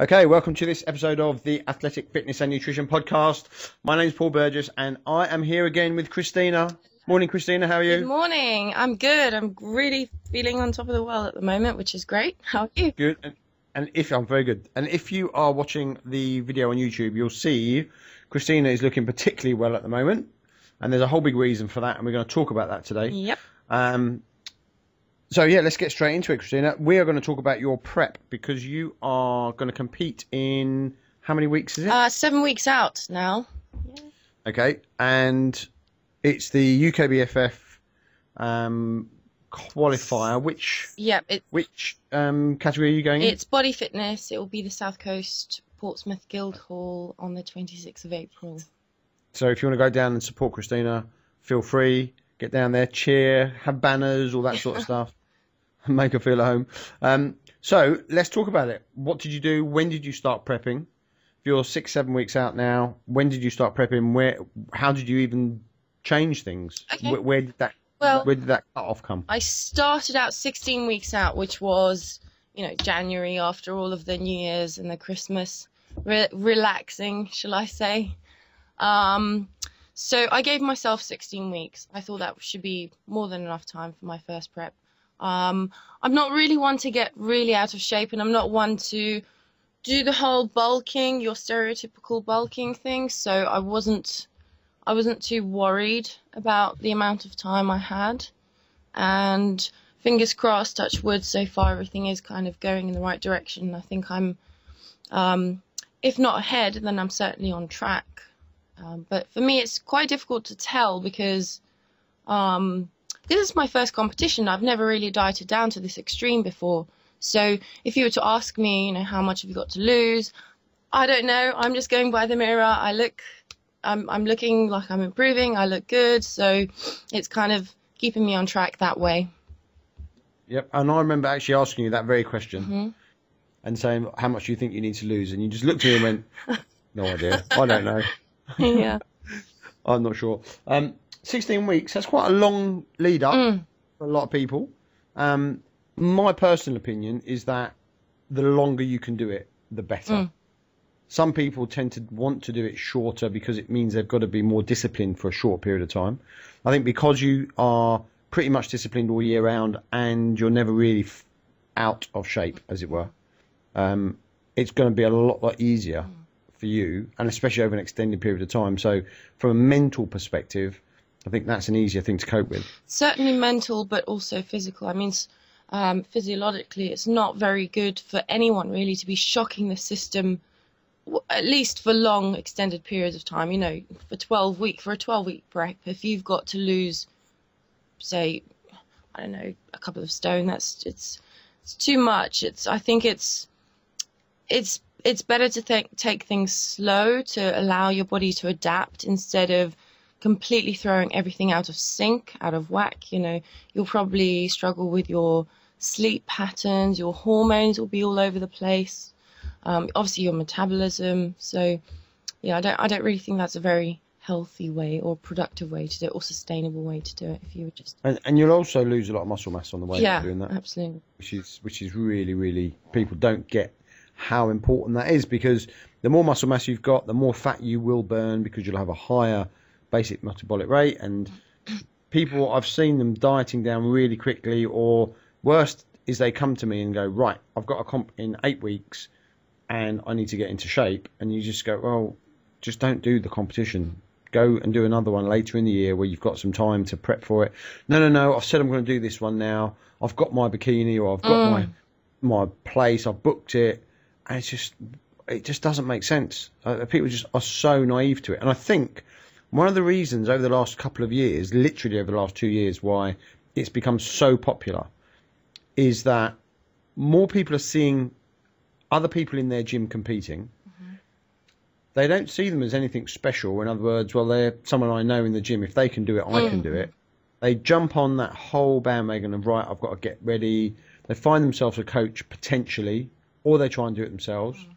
Okay, welcome to this episode of the Athletic Fitness and Nutrition Podcast. My name's Paul Burgess and I am here again with Kristina. Morning, Kristina, how are you? Good morning. I'm good. I'm really feeling on top of the world at the moment, which is great. How are you? Good. And, and if I'm very good. And if you are watching the video on YouTube, you'll see Kristina is looking particularly well at the moment. And there's a whole big reason for that, and we're going to talk about that today. Yep. Um, so yeah, let's get straight into it, Kristina. We are going to talk about your prep because you are going to compete in how many weeks is it? Uh, seven weeks out now. okay, and it's the UKBFF um, qualifier. Which Yep. It, which um, category are you going in? it's body fitness. It will be the South Coast Portsmouth Guildhall on the 26th of April. So if you want to go down and support Kristina, feel free. Get down there, cheer, have banners, all that sort of stuff. Make her feel at home. Um, so let's talk about it. What did you do? When did you start prepping? If you're six, seven weeks out now, when did you start prepping? Where? How did you even change things? Okay. Where, where did that? Well- where did that cut off come? I started out 16 weeks out, which was, you know, January after all of the New Year's and the Christmas, re- relaxing, shall I say. Um, so I gave myself 16 weeks. I thought that should be more than enough time for my first prep. Um, I'm not really one to get really out of shape, and I'm not one to do the whole bulking, your stereotypical bulking thing. So I wasn't, I wasn't too worried about the amount of time I had and fingers crossed, touch wood, so far everything is kind of going in the right direction. I think I'm, um, if not ahead, then I'm certainly on track. Um, but for me, it's quite difficult to tell because um, this is my first competition. I've never really dieted down to this extreme before. So if you were to ask me, you know, how much have you got to lose? I don't know. I'm just going by the mirror. I look, I'm, I'm looking like I'm improving. I look good. So it's kind of keeping me on track that way. Yep. And I remember actually asking you that very question Mhm. and saying, "How much do you think you need to lose?" And you just looked at me and went, "No idea. I don't know. yeah. I'm not sure." Um, 16 weeks. That's quite a long lead up. Mm. for a lot of people. Um, my personal opinion is that the longer you can do it, the better. Mm. Some people tend to want to do it shorter because it means they've got to be more disciplined for a short period of time. I think because you are pretty much disciplined all year round and you're never really f- out of shape, as it were, um, it's going to be a lot, lot easier for you, and especially over an extended period of time. So, from a mental perspective, I think that's an easier thing to cope with. Certainly mental, but also physical. I mean, um, physiologically, it's not very good for anyone really to be shocking the system, at least for long, extended periods of time. You know, for 12 week, for a 12 week prep, if you've got to lose, say, I don't know, a couple of stone, that's it's it's too much. It's I think it's it's it's better to th- take things slow to allow your body to adapt instead of completely throwing everything out of sync, out of whack. You know, you'll probably struggle with your sleep patterns, your hormones will be all over the place. Um, obviously, your metabolism. So, yeah, I don't, I don't really think that's a very healthy way or productive way to do it or sustainable way to do it if you were just And, and you'll also lose a lot of muscle mass on the way yeah of doing that, absolutely which is which is really really people don't get how important that is because the more muscle mass you've got, the more fat you will burn because you'll have a higher basic metabolic rate. And people, I've seen them dieting down really quickly, or worst is they come to me and go, right, I've got a comp in eight weeks, and I need to get into shape, and you just go, well, just don't do the competition. Go and do another one later in the year where you've got some time to prep for it. No, no, no. I've said I'm going to do this one now. I've got my bikini or I've got my my place. I've booked it, and it's just it just doesn't make sense. Uh, people just are so naive to it, and I think one of the reasons over the last couple of years, literally over the last two years, why it's become so popular is that more people are seeing other people in their gym competing. Mm-hmm. They don't see them as anything special. In other words, well, they're someone I know in the gym. If they can do it, I can mm. do it. They jump on that whole bandwagon of right, I've got to get ready. They find themselves a coach potentially, or they try and do it themselves, mm.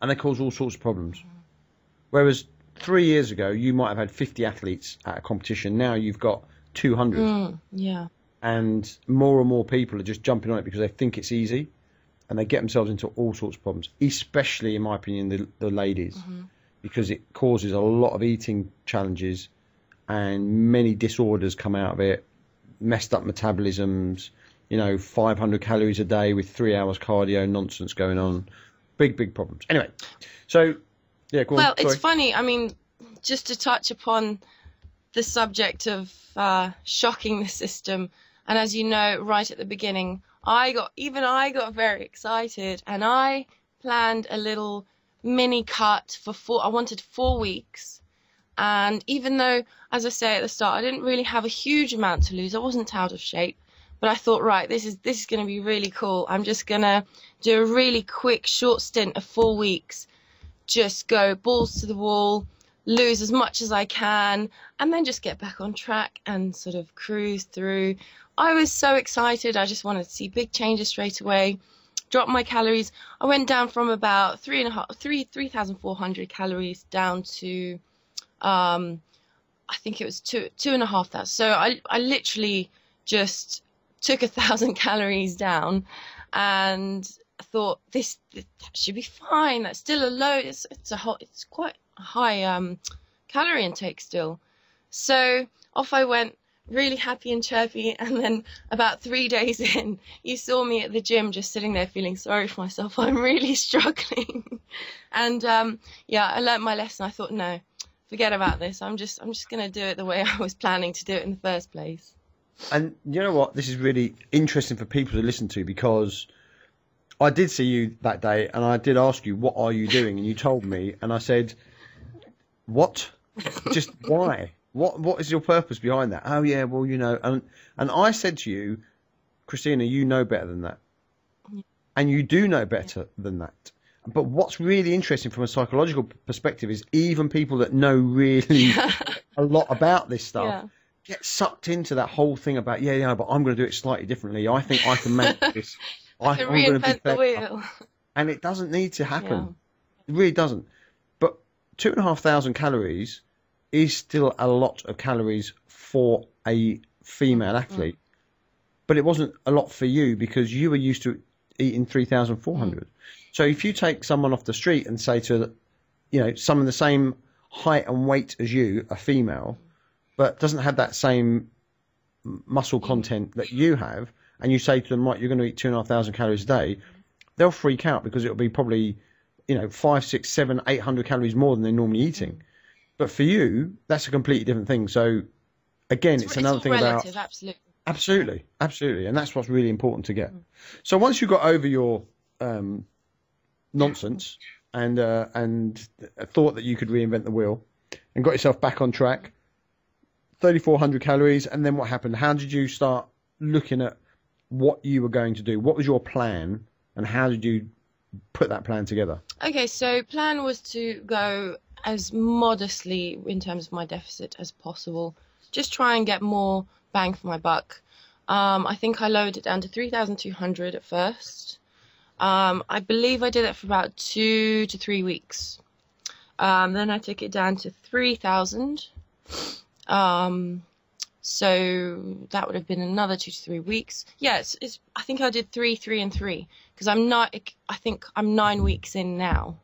and they cause all sorts of problems. Mm. Whereas three years ago, you might have had 50 athletes at a competition. Now you've got 200 Mm, yeah and more and more people are just jumping on it because they think it's easy and they get themselves into all sorts of problems, especially, in my opinion, the, the ladies, Mm-hmm. because it causes a lot of eating challenges and many disorders come out of it, messed up metabolisms, you know, 500 calories a day with three hours cardio nonsense going on. Big, big problems. Anyway, so, yeah. Well, it's funny. I mean, just to touch upon the subject of uh, shocking the system, and as you know, right at the beginning, I got even I got very excited, and I planned a little mini cut for four. I wanted four weeks, and even though, as I say at the start, I didn't really have a huge amount to lose, I wasn't out of shape. But I thought, right, this is this is going to be really cool. I'm just gonna do a really quick, short stint of four weeks just go balls to the wall, lose as much as I can, and then just get back on track and sort of cruise through. I was so excited. I just wanted to see big changes straight away. Drop my calories. I went down from about three and a half, three, three thousand four hundred calories down to, um, I think it was two, two and a half thousand. So I, I literally just took a thousand calories down, and thought this, this should be fine. That's still a low. It's it's a hot. It's quite high um, calorie intake still. So off I went, really happy and chirpy. And then about three days in, you saw me at the gym just sitting there feeling sorry for myself. I'm really struggling. and um, yeah, I learnt my lesson. I thought no, forget about this. I'm just I'm just gonna do it the way I was planning to do it in the first place. And you know what? This is really interesting for people to listen to because I did see you that day and I did ask you, what are you doing? And you told me, and I said, what? Just why? What What is your purpose behind that? Oh, yeah, well, you know. And, and I said to you, Kristina, you know better than that. And you do know better than that. But what's really interesting from a psychological perspective is even people that know really a lot about this stuff Yeah. get sucked into that whole thing about yeah, yeah, but I'm going to do it slightly differently. I think I can make this. I, To reinvent the wheel. And it doesn't need to happen. Yeah. It really doesn't. But two and a half thousand calories is still a lot of calories for a female mm-hmm. athlete. But it wasn't a lot for you because you were used to eating 3,400. Mm. So if you take someone off the street and say to, you know, someone the same height and weight as you, a female, but doesn't have that same muscle mm. content that you have, and you say to them, right, you're going to eat two and a half thousand calories a day, they'll freak out because it'll be probably, you know, five, six, seven, eight hundred calories more than they're normally eating. But for you, that's a completely different thing. So again, it's, It's another all thing about absolutely. Absolutely, absolutely, and that's what's really important to get. So once you got over your um, nonsense and uh, and thought that you could reinvent the wheel, and got yourself back on track, thirty four hundred calories, and then what happened? How did you start looking at what you were going to do? What was your plan, and how did you put that plan together? Okay, so plan was to go as modestly in terms of my deficit as possible. Just try and get more bang for my buck. Um, I think I lowered it down to 3,200 at first. Um, I believe I did it for about two to three weeks. Um, then I took it down to 3,000. Um, so that would have been another two to three weeks. Yeah, it's, it's I think I did three, three, and three because I'm not. I think I'm nine weeks in now.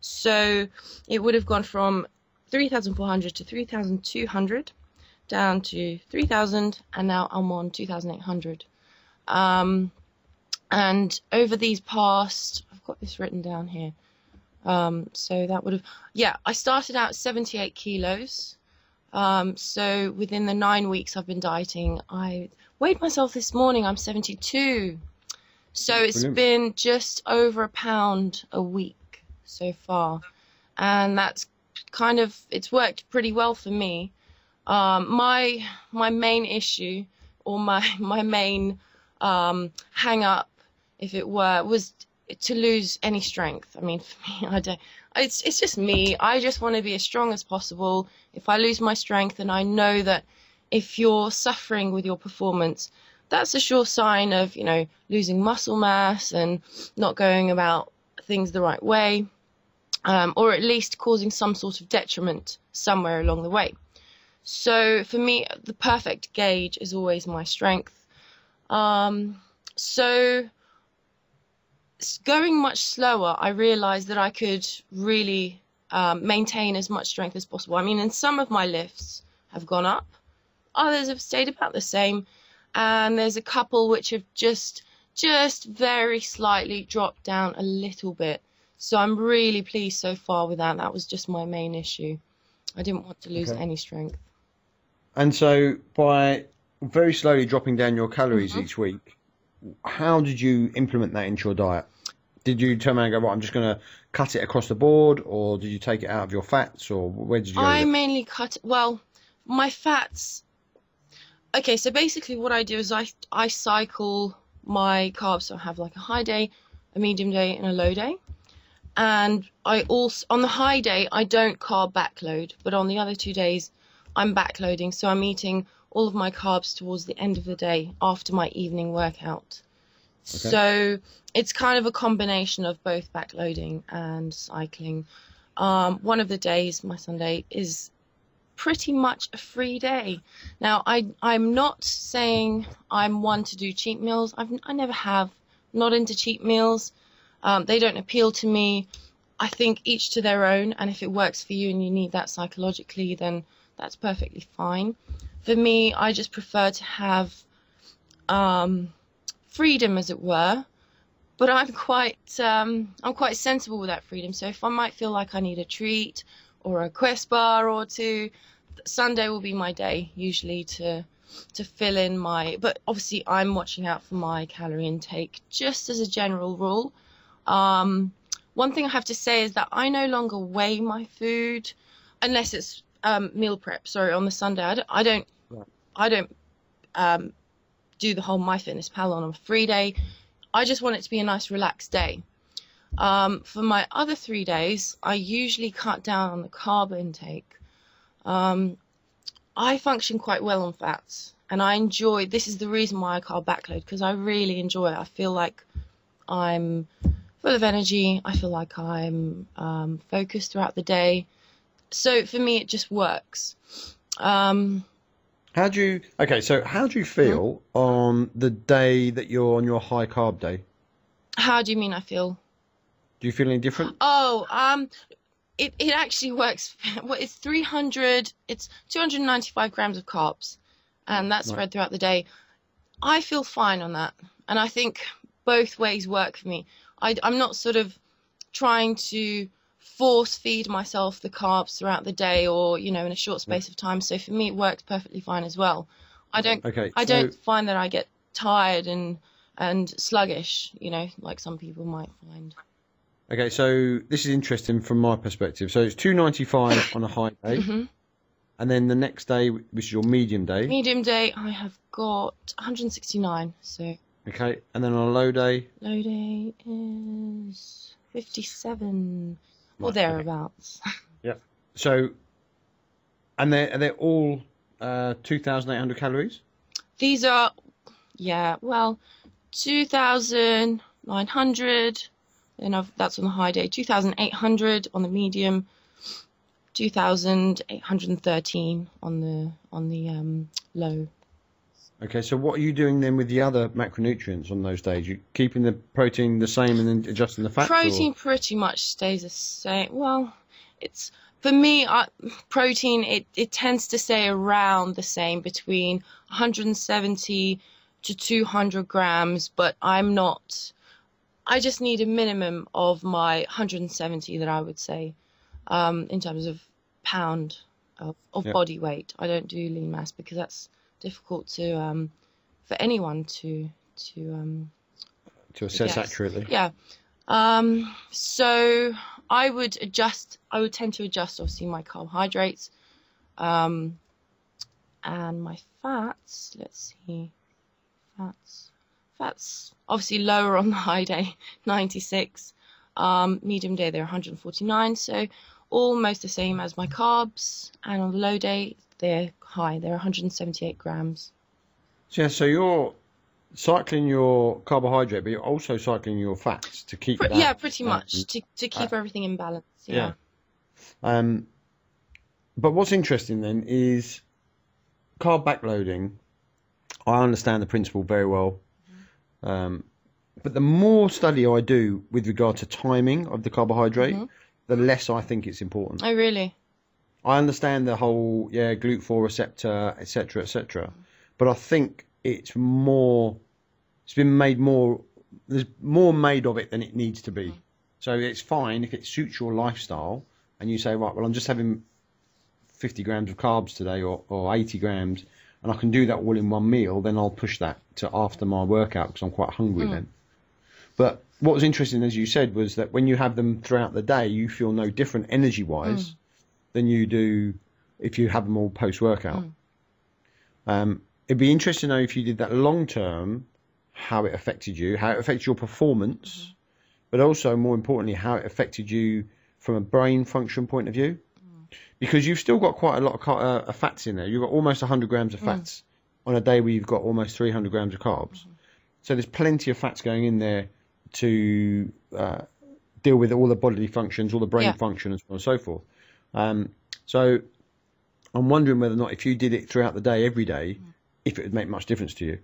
So it would have gone from 3,400 to 3,200, down to 3,000, and now I'm on 2,800. Um, and over these past, I've got this written down here. Um, so that would have, yeah, I started out 78 kilos. Um, so within the nine weeks I've been dieting, I weighed myself this morning. I'm 72. So it's Brilliant. been just over a pound a week so far, and that's kind of it's worked pretty well for me. Um, my my main issue or my my main um, hang up, if it were, was to lose any strength. I mean, for me, I don't. It's it's just me. I just want to be as strong as possible. If I lose my strength, and I know that if you're suffering with your performance, that's a sure sign of you know losing muscle mass and not going about things the right way, um, or at least causing some sort of detriment somewhere along the way. So for me, the perfect gauge is always my strength. Um, so going much slower, I realized that I could really um, maintain as much strength as possible. I mean, and some of my lifts have gone up, others have stayed about the same, and there's a couple which have just just very slightly dropped down a little bit. So I'm really pleased so far with that. That was just my main issue. I didn't want to lose Okay. any strength. And so by very slowly dropping down your calories Mhm. each week, how did you implement that into your diet? Did you turn around and go, right, I'm just going to cut it across the board, or did you take it out of your fats, or where did you go? I mainly cut well, my fats. Okay, so basically what I do is I I cycle my carbs. So I have like a high day, a medium day, and a low day. And I also on the high day I don't carb backload, but on the other two days I'm backloading. So I'm eating all of my carbs towards the end of the day after my evening workout. So it's kind of a combination of both backloading and cycling. Um, one of the days, my Sunday, is pretty much a free day. Now, I I'm not saying I'm one to do cheat meals. I've I never have. Not into cheat meals. Um, they don't appeal to me. I think each to their own, and if it works for you and you need that psychologically, then that's perfectly fine. For me, I just prefer to have um, freedom, as it were. But I'm quite um, I'm quite sensible with that freedom. So if I might feel like I need a treat or a Quest bar or two, Sunday will be my day usually to to fill in my. But obviously, I'm watching out for my calorie intake just as a general rule. Um, one thing I have to say is that I no longer weigh my food unless it's um, meal prep. Sorry, on the Sunday I don't I don't, Right. I don't um, do the whole MyFitnessPal on a free day. I just want it to be a nice relaxed day. Um, for my other three days, I usually cut down on the carb intake. Um, I function quite well on fats, and I enjoy. This is the reason why I carb backload because I really enjoy it. I feel like I'm full of energy. I feel like I'm um, focused throughout the day. So for me, it just works. Um, How do you? Okay, so how do you feel on the day that you're on your high carb day? how do you mean I feel? Do you feel any different? Oh, um, it, it actually works. Well, it's 300, it's 295 grams of carbs, and that's Right. spread throughout the day. I feel fine on that, and I think both ways work for me. I, I'm not sort of trying to force feed myself the carbs throughout the day or, you know, in a short space of time. So for me, it works perfectly fine as well. I don't Okay, I so- don't find that I get tired and and sluggish, you know, like some people might find. Okay, so this is interesting from my perspective. So it's two ninety five on a high day, hmm and then the next day, which is your medium day. Medium day, I have got 169. So Okay, and then on a low day, low day is 57 or thereabouts. so, and they're they're all uh, two thousand eight hundred calories. These are, yeah, well, 2,900. Then I've, that's on the high day. 2,800 on the medium. 2,813 on the on the um, low. Okay, so what are you doing then with the other macronutrients on those days? You keeping the protein the same and then adjusting the fat? Protein pretty much stays the same. Well, it's for me. I, protein it it tends to stay around the same between 170 to 200 grams, but I'm not. I just need a minimum of my 170 that I would say, um, in terms of pound of, of Yeah. body weight. I don't do lean mass because that's difficult to um, for anyone to to um, to assess accurately. yeah. Um, so I would adjust, I would tend to adjust obviously my carbohydrates. Um, and my fats, let's see, fats, fats obviously lower on the high day, 96. Um, medium day they're 149, so almost the same as my carbs. And on the low day they're high, they're 178 grams. So, yeah, so you're cycling your carbohydrate, but you're also cycling your fats to keep. Pre- that, yeah, pretty um, much to to keep everything in balance. Yeah. Yeah. Um, but what's interesting then is carb backloading. I understand the principle very well. Um, but the more study I do with regard to timing of the carbohydrate, Mm-hmm. the less I think it's important. Oh, really? I understand the whole yeah GLUT4 receptor, etc., etc. But I think it's more. It's been made more. There's more made of it than it needs to be. Mm-hmm. So it's fine if it suits your lifestyle, and you say, right, well, I'm just having 50 grams of carbs today, or, or 80 grams, and I can do that all in one meal. Then I'll push that to after my workout because I'm quite hungry mm-hmm. then. But what was interesting, as you said, was that when you have them throughout the day, you feel no different energy wise mm. Than you do if you have them all post workout. Um, it'd be interesting to know if you did that long term, how it affected you, how it affected your performance, but also more importantly, how it affected you from a brain function point of view. Because you've still got quite a lot of uh, fats in there. You've got almost 100 grams of fats on a day where you've got almost 300 grams of carbs. So there's plenty of fats going in there to uh, deal with all the bodily functions, all the brain Yeah. function, and so on and so forth. Um, so I'm wondering whether or not if you did it throughout the day, every day, if it would make much difference to you.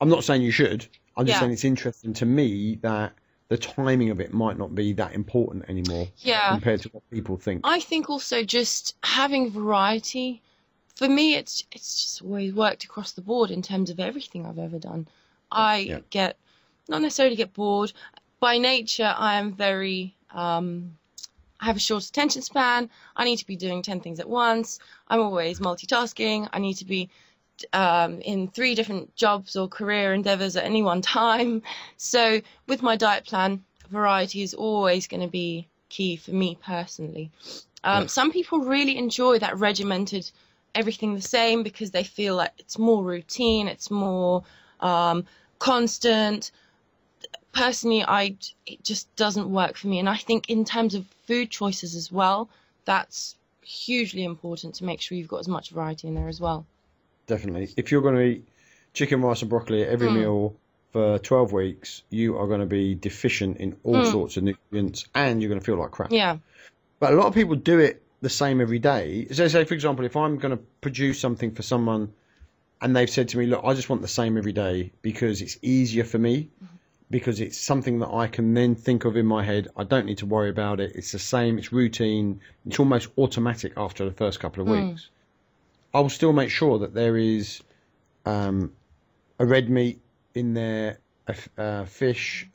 I'm not saying you should. I'm just Yeah. saying it's interesting to me that the timing of it might not be that important anymore Yeah. compared to what people think. I think also just having variety. For me, it's it's just always worked across the board in terms of everything I've ever done. I Yeah. get not necessarily get bored. By nature, I am very. Um, I have a short attention span. I need to be doing ten things at once. I'm always multitasking. I need to be um, in three different jobs or career endeavors at any one time. So with my diet plan, variety is always going to be key for me personally. Um, Yeah. Some people really enjoy that regimented, everything the same because they feel like it's more routine, it's more um, constant. Personally, I it just doesn't work for me, and I think in terms of food choices as well, that's hugely important to make sure you've got as much variety in there as well. Definitely. If you're going to eat chicken, rice, and broccoli at every Mm. meal for 12 weeks, you are going to be deficient in all Mm. sorts of nutrients and you're going to feel like crap. Yeah, But a lot of people do it the same every day. So, say, for example, if I'm going to produce something for someone and they've said to me, look, I just want the same every day because it's easier for me, because it's something that I can then think of in my head. I don't need to worry about it. It's the same, it's routine, it's almost automatic after the first couple of weeks. I'll still make sure that there is um, a red meat in there, a f- uh, fish,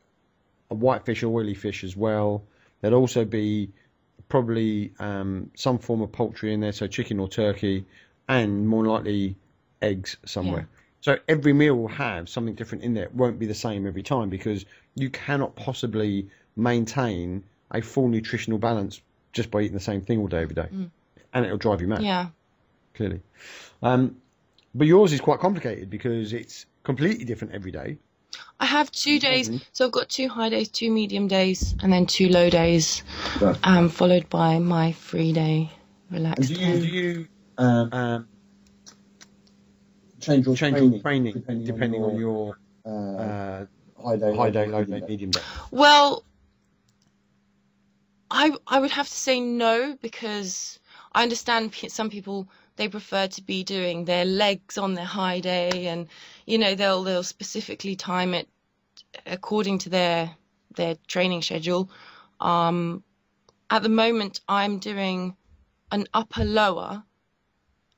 a white fish, oily fish as well. There'll also be probably um, some form of poultry in there, so chicken or turkey, and more likely eggs somewhere. So every meal will have something different in there. It won't be the same every time because you cannot possibly maintain a full nutritional balance just by eating the same thing all day every day, and it'll drive you mad yeah. clearly. Um, but yours is quite complicated because it's completely different every day. I have two days, so I've got two high days, two medium days, and then two low days, um, followed by my free day, relaxed do you, do you Um, um, change your change training, your training depending, on your, uh, uh, high day, high day, low medium day, medium day? Well, I I would have to say no because I understand some people they prefer to be doing their legs on their high day, and you know they'll they'll specifically time it according to their their training schedule. Um, at the moment, I'm doing an upper lower,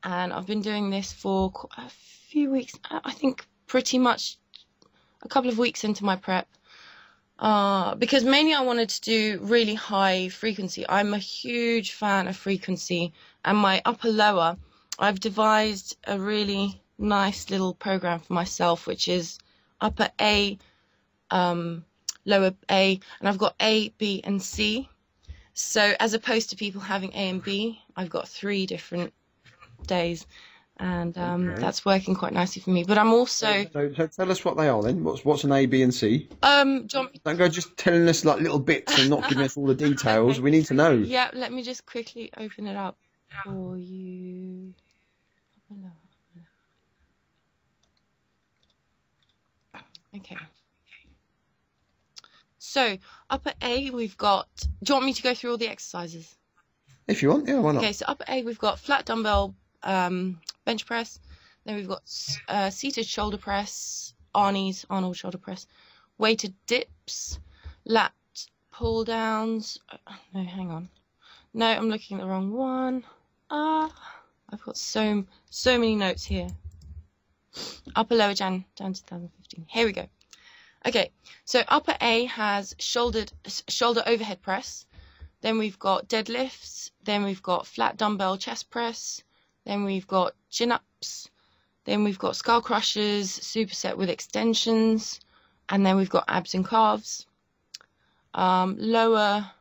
and I've been doing this for qu- a few weeks. I think pretty much a couple of weeks into my prep. Uh, because mainly I wanted to do really high frequency. I'm a huge fan of frequency, and my upper lower, I've devised a really nice little program for myself, which is upper A, um, lower A, and I've got A, B, and C. So as opposed to people having A and B, I've got three different days, and um, Okay. that's working quite nicely for me. But I'm also, So, so tell us what they are then. What's what's an A, B, and C? um, you Don't go just telling us like little bits and not giving us all the details. We need to know. Yeah, let me just quickly open it up for you. Okay. So, upper A, we've got. Do you want me to go through all the exercises? If you want, yeah, why not? Okay, so upper A, we've got flat dumbbell um, bench press. Then we've got uh, seated shoulder press, Arnie's Arnold shoulder press. weighted dips, lat pull downs. uh, No, hang on. No, I'm looking at the wrong one. Ah, I've got so so many notes here. Upper lower Jan Jan 2015. Here we go. Okay, so upper A has shouldered shoulder overhead press. Then we've got deadlifts. Then we've got flat dumbbell chest press. Then we've got chin ups. Then we've got skull crushers, superset with extensions, and then we've got abs and calves. Um, lower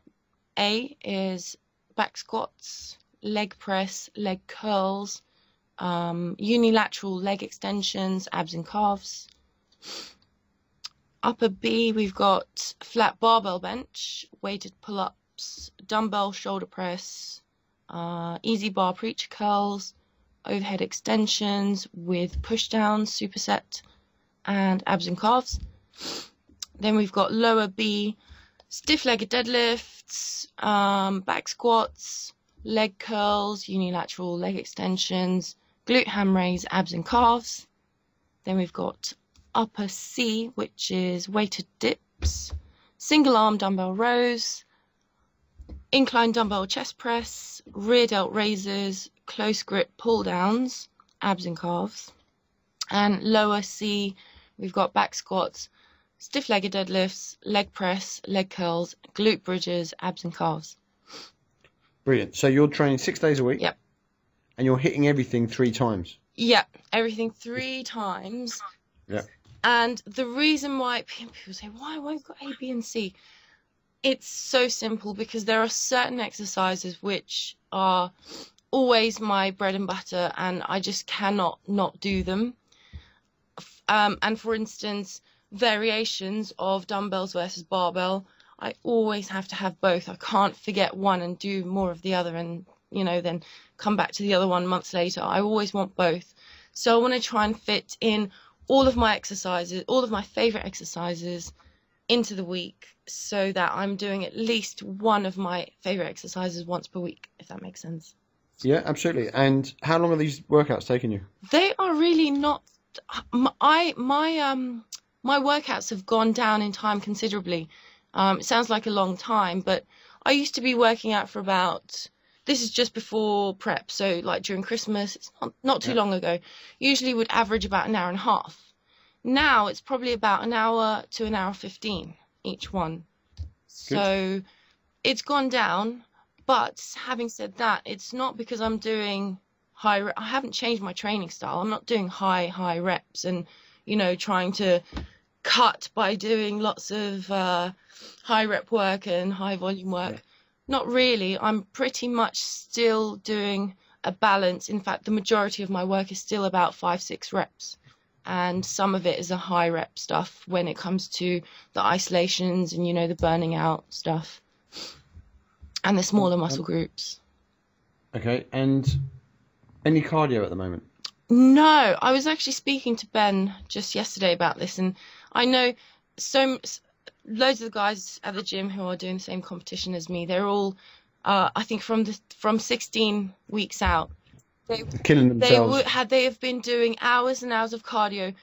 A is back squats, leg press, leg curls, um, unilateral leg extensions, abs and calves. Upper B, we've got flat barbell bench, weighted pull ups, dumbbell shoulder press, uh, EZ bar preacher curls, overhead extensions with pushdowns, superset, and abs and calves. Then we've got lower B, stiff legged deadlifts, um, back squats, leg curls, unilateral leg extensions, glute ham raise, abs and calves. Then we've got upper C, which is weighted dips, single arm dumbbell rows, incline dumbbell chest press, rear delt raises, close grip pull downs, abs and calves. And lower C, we've got back squats, stiff legged deadlifts, leg press, leg curls, glute bridges, abs and calves. Brilliant. So you're training six days a week. Yep. And you're hitting everything three times. Yeah, everything three times. Yeah. And the reason why people say, why won't got A, B, and C? It's so simple because there are certain exercises which are always my bread and butter, and I just cannot not do them. Um, and for instance, variations of dumbbells versus barbell, I always have to have both. I can't forget one and do more of the other, and you know, then come back to the other one months later. I always want both. So I want to try and fit in all of my exercises, all of my favorite exercises into the week so that I'm doing at least one of my favorite exercises once per week, if that makes sense. Yeah, absolutely. And how long are these workouts taking you? They are really not I my um my workouts have gone down in time considerably. Um, it sounds like a long time, but I used to be working out for about this is just before prep, so like during Christmas, it's not, not too Yeah. long ago. Usually would average about an hour and a half. Now it's probably about an hour to an hour fifteen each one. So it's gone down, but having said that, it's not because I'm doing high. Re- I haven't changed my training style. I'm not doing high high reps and you know trying to cut by doing lots of uh, high rep work and high volume work. Yeah. Not really. I'm pretty much still doing a balance. In fact, the majority of my work is still about five six reps. And some of it is a high rep stuff when it comes to the isolations and you know the burning out stuff and the smaller muscle groups. Okay. And any cardio at the moment? No, I was actually speaking to Ben just yesterday about this, and I know so loads of the guys at the gym who are doing the same competition as me. They're all, uh, I think, from the from 16 weeks out. They Killing they themselves. would had they have been doing hours and hours of cardio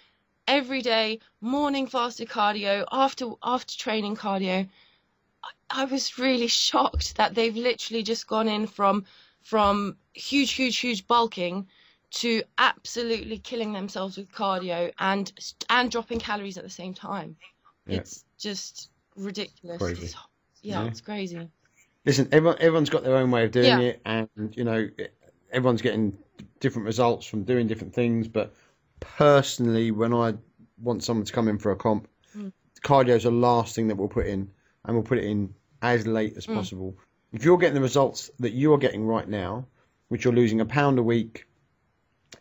every day, morning fasted cardio, after after training cardio. I, was really shocked that they've literally just gone in from from huge, huge, huge bulking to absolutely killing themselves with cardio and and dropping calories at the same time. Yeah. It's just ridiculous. It's- yeah, Yeah. it's crazy. Listen, everyone, everyone's got their own way of doing Yeah. it, and you know, everyone's getting different results from doing different things. But personally, when I want someone to come in for a comp, Mm. cardio is the last thing that we'll put in, and we'll put it in as late as Mm. possible. If you're getting the results that you are getting right now, which you're losing a pound a week,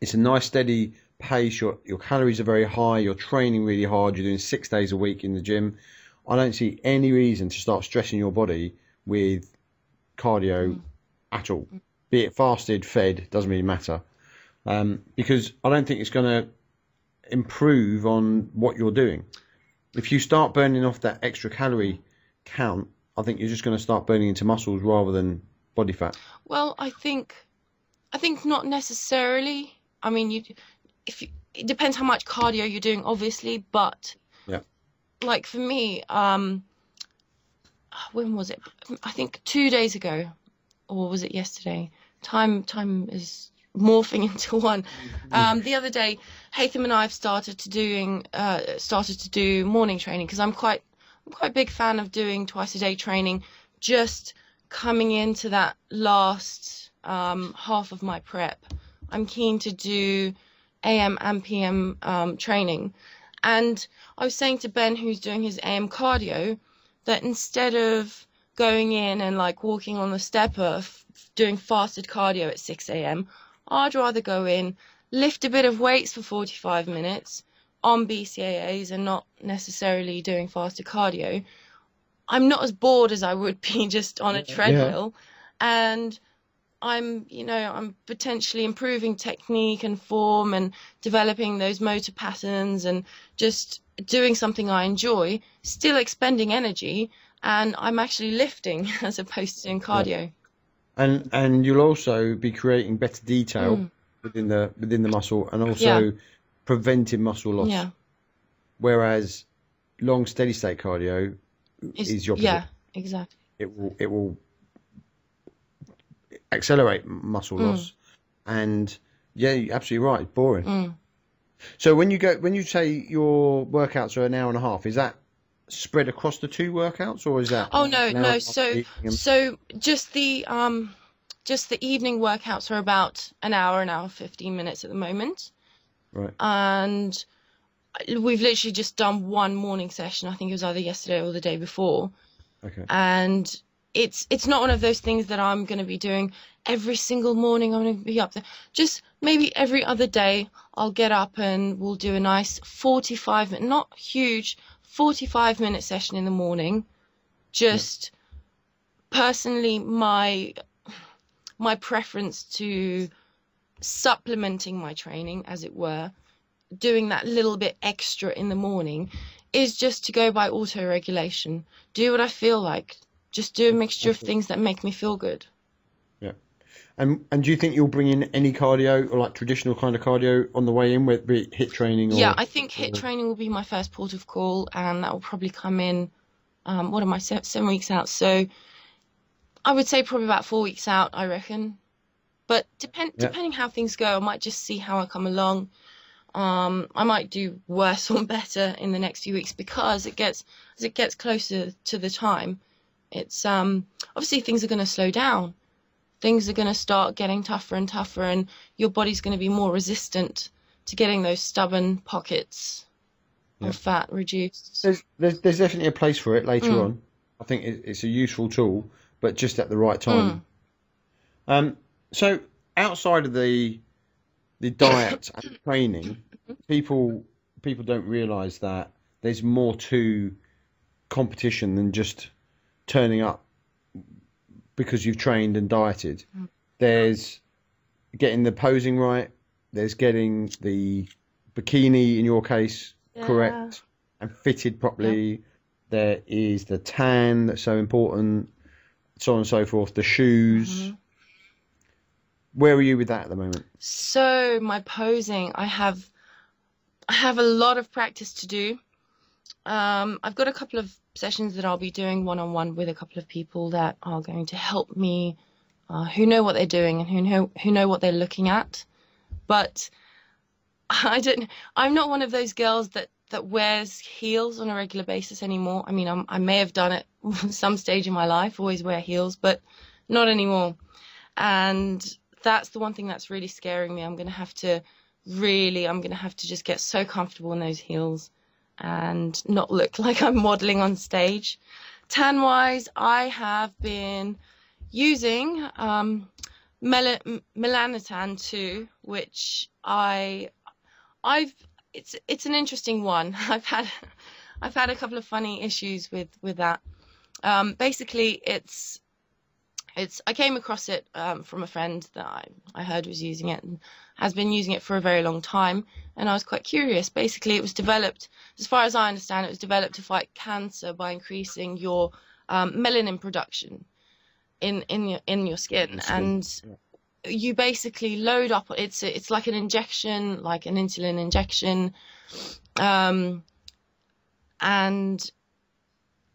it's a nice steady pace. Your your calories are very high. You're training really hard. You're doing six days a week in the gym. I don't see any reason to start stressing your body with cardio at all. Be it fasted, fed, doesn't really matter. Um, because I don't think it's going to improve on what you're doing. If you start burning off that extra calorie count, I think you're just going to start burning into muscles rather than body fat. Well, I think, I think not necessarily. I mean, you, if you, it depends how much cardio you're doing, obviously, but Yeah. like for me, um, when was it? I think two days ago, or was it yesterday? Time time is morphing into one. Um, the other day, Haytham and I have started to doing uh, started to do morning training because I'm quite I'm quite a big fan of doing twice a day training. Just coming into that last um, half of my prep, I'm keen to do AM and PM um, training. And I was saying to Ben, who's doing his AM cardio, that instead of going in and like walking on the stepper, doing fasted cardio at 6 a.m., I'd rather go in, lift a bit of weights for 45 minutes on BCAAs and not necessarily doing fasted cardio. I'm not as bored as I would be just on a treadmill. And I'm, you know, I'm potentially improving technique and form and developing those motor patterns and just doing something I enjoy, still expending energy, and I'm actually lifting as opposed to doing cardio. And and you'll also be creating better detail Mm. within the within the muscle and also Yeah. Preventing muscle loss. Yeah, Whereas long steady state cardio It's- is your yeah, exactly. It will it will accelerate muscle Mm. loss, and yeah, you're absolutely right. It's boring. Mm. So when you go when you say your workouts are an hour and a half, is that spread across the two workouts, or is that? Oh no, no. and a half So so just the um just the evening workouts are about an hour, an hour fifteen minutes at the moment. Right. And we've literally just done one morning session. I think it was either yesterday or the day before. okay. And it's it's not one of those things that I'm going to be doing every single morning. I'm going to be up there. Just maybe every other day I'll get up and we'll do a nice 45 minute, not huge, 45 minute session in the morning. Just personally my my preference to supplementing my training as it were doing that little bit extra in the morning is just to go by auto regulation do what i feel like. Just do a mixture of things that make me feel good. Yeah. And and do you think you'll bring in any cardio or like traditional kind of cardio on the way in, whether it be HIIT training or? yeah i think HIIT training will be my first port of call and that will probably come in um, what am i seven weeks out. So i would say probably about four weeks out i reckon but depend Yeah. depending how things go i might just see how i come along um, i might do worse or better in the next few weeks because it gets as it gets closer to the time it's um obviously things are going to slow down things are going to start getting tougher and tougher and your body's going to be more resistant to getting those stubborn pockets Yeah. of fat reduced There's, there's there's definitely a place for it later Mm. on. I think it, it's a useful tool, but just at the right time. Um, so outside of the the diet and training, people people don't realise that there's more to competition than just turning up because you've trained and dieted. There's getting the posing right. There's getting the bikini in your case correct and fitted properly. There is the tan that's so important, so on and so forth. The shoes. Mhm. Where are you with that at the moment? So my posing, I have, I have a lot of practice to do. Um, I've got a couple of sessions that I'll be doing one on one with a couple of people that are going to help me, uh, who know what they're doing and who know who know what they're looking at. But I don't. I'm not one of those girls that that wears heels on a regular basis anymore. I mean, I'm, I may have done it some stage in my life, always wear heels, but not anymore. And that's the one thing that's really scaring me. I'm going to have to really, I'm going to have to just get so comfortable in those heels and not look like I'm modeling on stage. Tan wise, I have been using um, Mel- Melanotan 2, which I, I've, it's it's an interesting one. I've had, I've had a couple of funny issues with with that. Um, basically, it's it's I came across it um, from a friend that I, I heard was using it and has been using it for a very long time, and I was quite curious. Basically, it was developed, as far as I understand, it was developed to fight cancer by increasing your um, melanin production in in your in your skin, and you basically load up. It's it's like an injection, like an insulin injection, um, and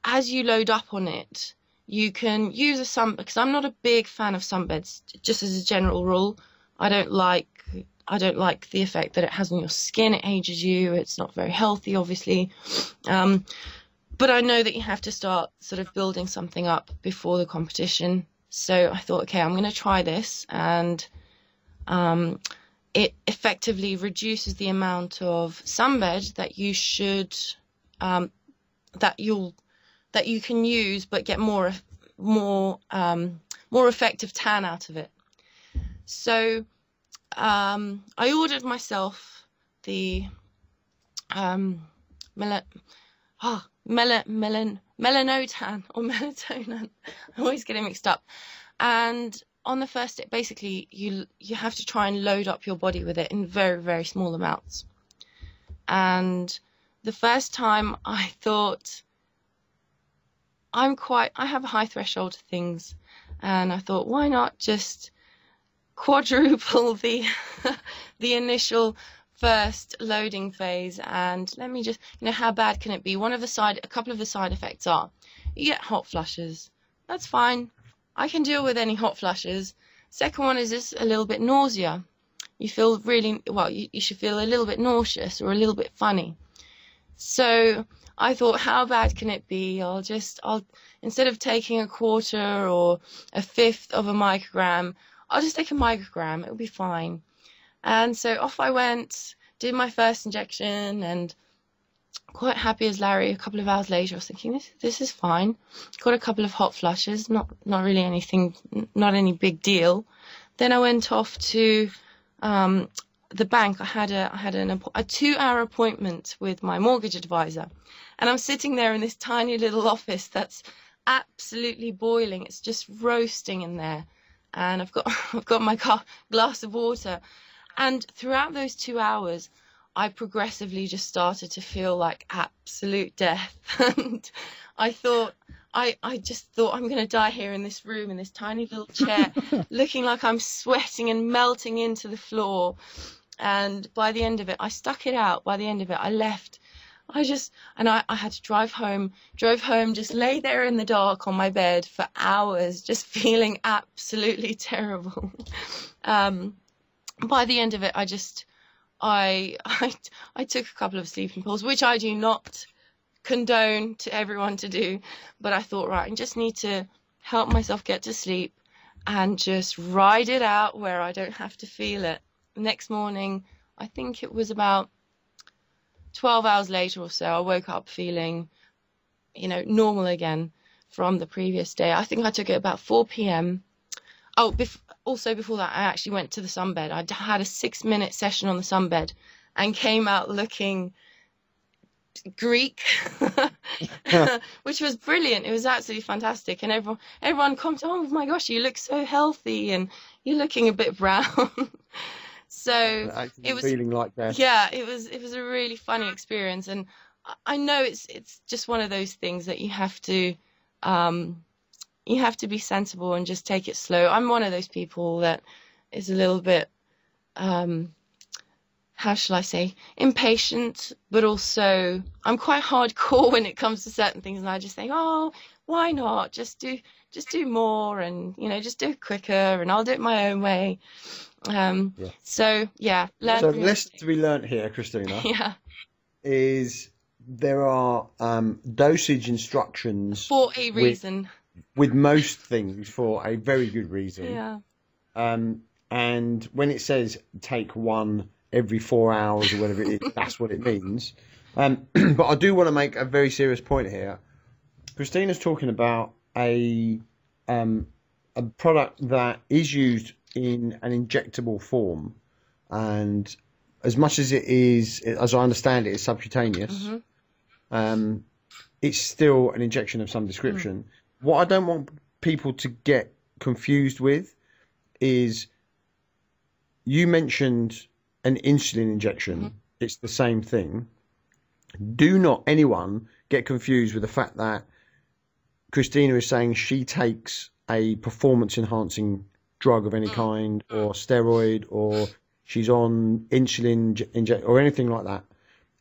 as you load up on it, you can use a sun because I'm not a big fan of sunbeds. Just as a general rule, I don't like I don't like the effect that it has on your skin. It ages you. It's not very healthy, obviously. Um, but I know that you have to start sort of building something up before the competition. So I thought, okay, I'm going to try this, and um, it effectively reduces the amount of sunbed that you should um, that you'll that you can use, but get more more um, more effective tan out of it. So um, I ordered myself the um, mel- oh, mel- melon melanotan or melatonin. I always get it mixed up. And on the first day, basically, you you have to try and load up your body with it in very very small amounts. And the first time I thought I'm quite I have a high threshold to things, and I thought why not just quadruple the the initial first loading phase and let me just you know how bad can it be? One of the side a couple of the side effects are you get hot flushes. That's fine. I can deal with any hot flushes. Second one is just a little bit nausea. You feel really well you, you should feel a little bit nauseous or a little bit funny. So i thought how bad can it be i'll just i'll instead of taking a quarter or a fifth of a microgram I'll just take a microgram, it'll be fine. And so off I went, did my first injection, and quite happy as Larry. A couple of hours later, I was thinking, this this is fine. Got a couple of hot flushes, not not really anything, not any big deal. Then I went off to um, the bank. I had a I had an a two hour appointment with my mortgage advisor, and I'm sitting there in this tiny little office that's absolutely boiling. It's just roasting in there and I've got I've got my car, glass of water, and throughout those two hours, I progressively just started to feel like absolute death, and I thought. I, I just thought I'm going to die here in this room in this tiny little chair, looking like I'm sweating and melting into the floor. And by the end of it, I stuck it out. By the end of it, I left I just, and I, I had to drive home, drove home, just lay there in the dark on my bed for hours, just feeling absolutely terrible. Um, by the end of it, I just, I, I, I took a couple of sleeping pills, which I do not condone to everyone to do, but I thought, right, I just need to help myself get to sleep and just ride it out where I don't have to feel it. Next morning, I think it was about 12 hours later or so, I woke up feeling, you know, normal again from the previous day. I think I took it about 4 p.m. Oh, bef- also before that, I actually went to the sunbed. I had a six minute session on the sunbed and came out looking Greek, which was brilliant. It was absolutely fantastic, and everyone everyone commented, "Oh my gosh, you look so healthy, and you're looking a bit brown." so it was feeling like that. Yeah, it was it was a really funny experience, and I know it's it's just one of those things that you have to um, you have to be sensible and just take it slow. I'm one of those people that is a little bit um, how shall I say impatient, but also I'm quite hardcore when it comes to certain things, and I just think, oh, why not? Just do just do more, and you know, just do it quicker, and I'll do it my own way. Um, yeah. So yeah, learn so the lesson to be learnt here, Kristina, yeah, is there are um, dosage instructions for a reason. With, with, most things, for a very good reason. Yeah. Um, and when it says take one every four hours or whatever it is, that's what it means. Um, but I do want to make a very serious point here. Kristina's talking about a um, a product that is used in an injectable form, and as much as it is, as I understand it, it, is subcutaneous. Mm-hmm. Um, it's still an injection of some description. Mm. What I don't want people to get confused with is you mentioned an insulin injection. Mm-hmm. It's the same thing. Do not anyone get confused with the fact that Kristina is saying she takes a performance enhancing drug of any mm. kind or steroid or she's on insulin inject or anything like that.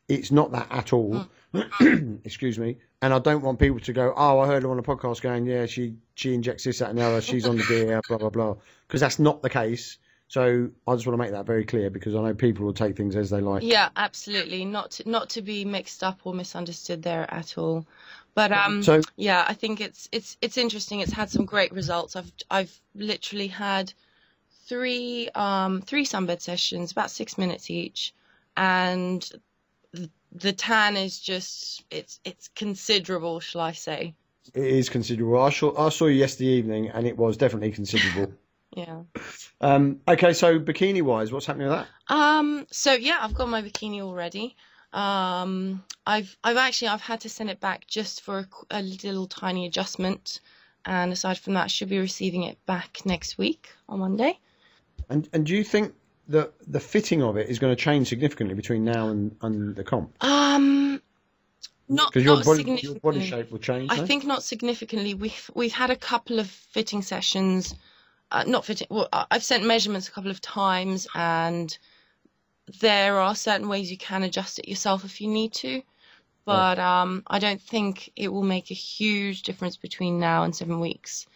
it's not that at all. Excuse me. And I don't want people to go, oh, I heard her on a podcast going, yeah, she she injects this, that, and the other. She's on the gear, blah blah blah. Because that's not the case. So I just want to make that very clear because I know people will take things as they like. Yeah, absolutely. Not to, not to be mixed up or misunderstood there at all. But um, So yeah, I think it's it's it's interesting. It's had some great results. I've I've literally had three um three sunbed sessions, about six minutes each, and the, the tan is just it's it's considerable, shall I say? it is considerable. I saw I saw you yesterday evening, and it was definitely considerable. Yeah. um, okay, so bikini wise, what's happening with that? Um. So yeah, I've got my bikini already. Um. I've I've actually I've had to send it back just for a, a little tiny adjustment, and aside from that, I should be receiving it back next week on Monday. And and do you think that the fitting of it is going to change significantly between now and, and the comp? Um. Not Because your not body your body shape will change. I no? think not significantly. We've we've had a couple of fitting sessions. Uh, not fitting. Well, I've sent measurements a couple of times, and there are certain ways you can adjust it yourself if you need to. But um, I don't think it will make a huge difference between now and seven weeks.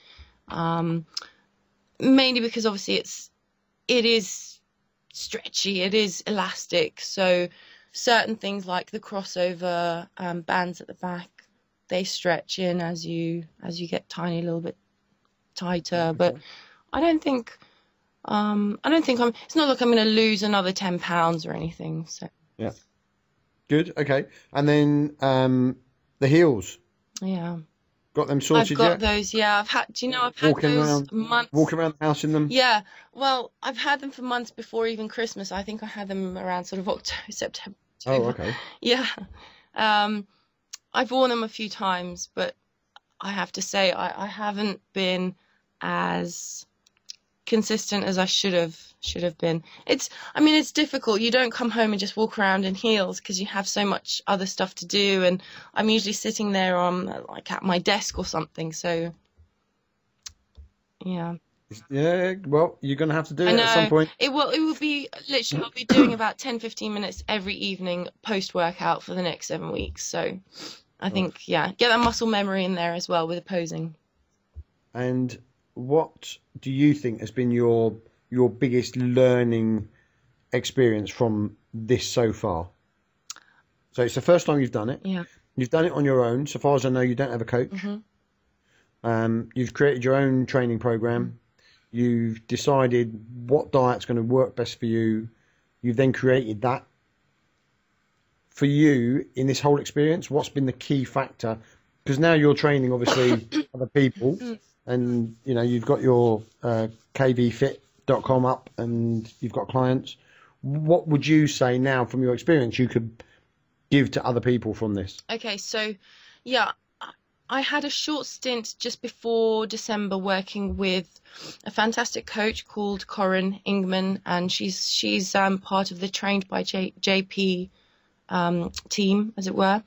Um, mainly because obviously it's it is stretchy, it is elastic, so certain things like the crossover um, bands at the back they stretch in as you as you get tiny a little bit tighter but i don't think um i don't think i'm it's not like i'm going to lose another 10 pounds or anything so yeah, Good. Okay. And then um, the heels. yeah Got them sorted. i've got yet? those yeah i've had do you know i've had Walking those around- months Walk around the house in them. yeah well i've had them for months before even christmas i think i had them around sort of october september Oh, okay. Yeah. Um, I've worn them a few times, but I have to say I, I haven't been as consistent as I should have should have been. It's I mean it's difficult. You don't come home and just walk around in heels because you have so much other stuff to do and I'm usually sitting there on like at my desk or something. So yeah. Yeah. Well, you're going to have to do I it at some point. It will. It will be literally. I'll be doing about 10, 15 minutes every evening post workout for the next seven weeks. So, I think yeah, get that muscle memory in there as well with the posing. And what do you think has been your your biggest learning experience from this so far? So it's the first time you've done it. Yeah. You've done it on your own. So far as I know, you don't have a coach. Mhm. Um, you've created your own training program. You've decided what diet's going to work best for you. You've then created that. For you, in this whole experience, what's been the key factor? Because now you're training, obviously, other people, and you know you've got your uh, kvfit.com up, and you've got clients. What would you say now, from your experience, you could give to other people from this? Okay, so yeah, I- had a short stint just before December working with a fantastic coach called Corinne Ingman, and she's she's um, part of the Trained by J, JP um, team, as it were.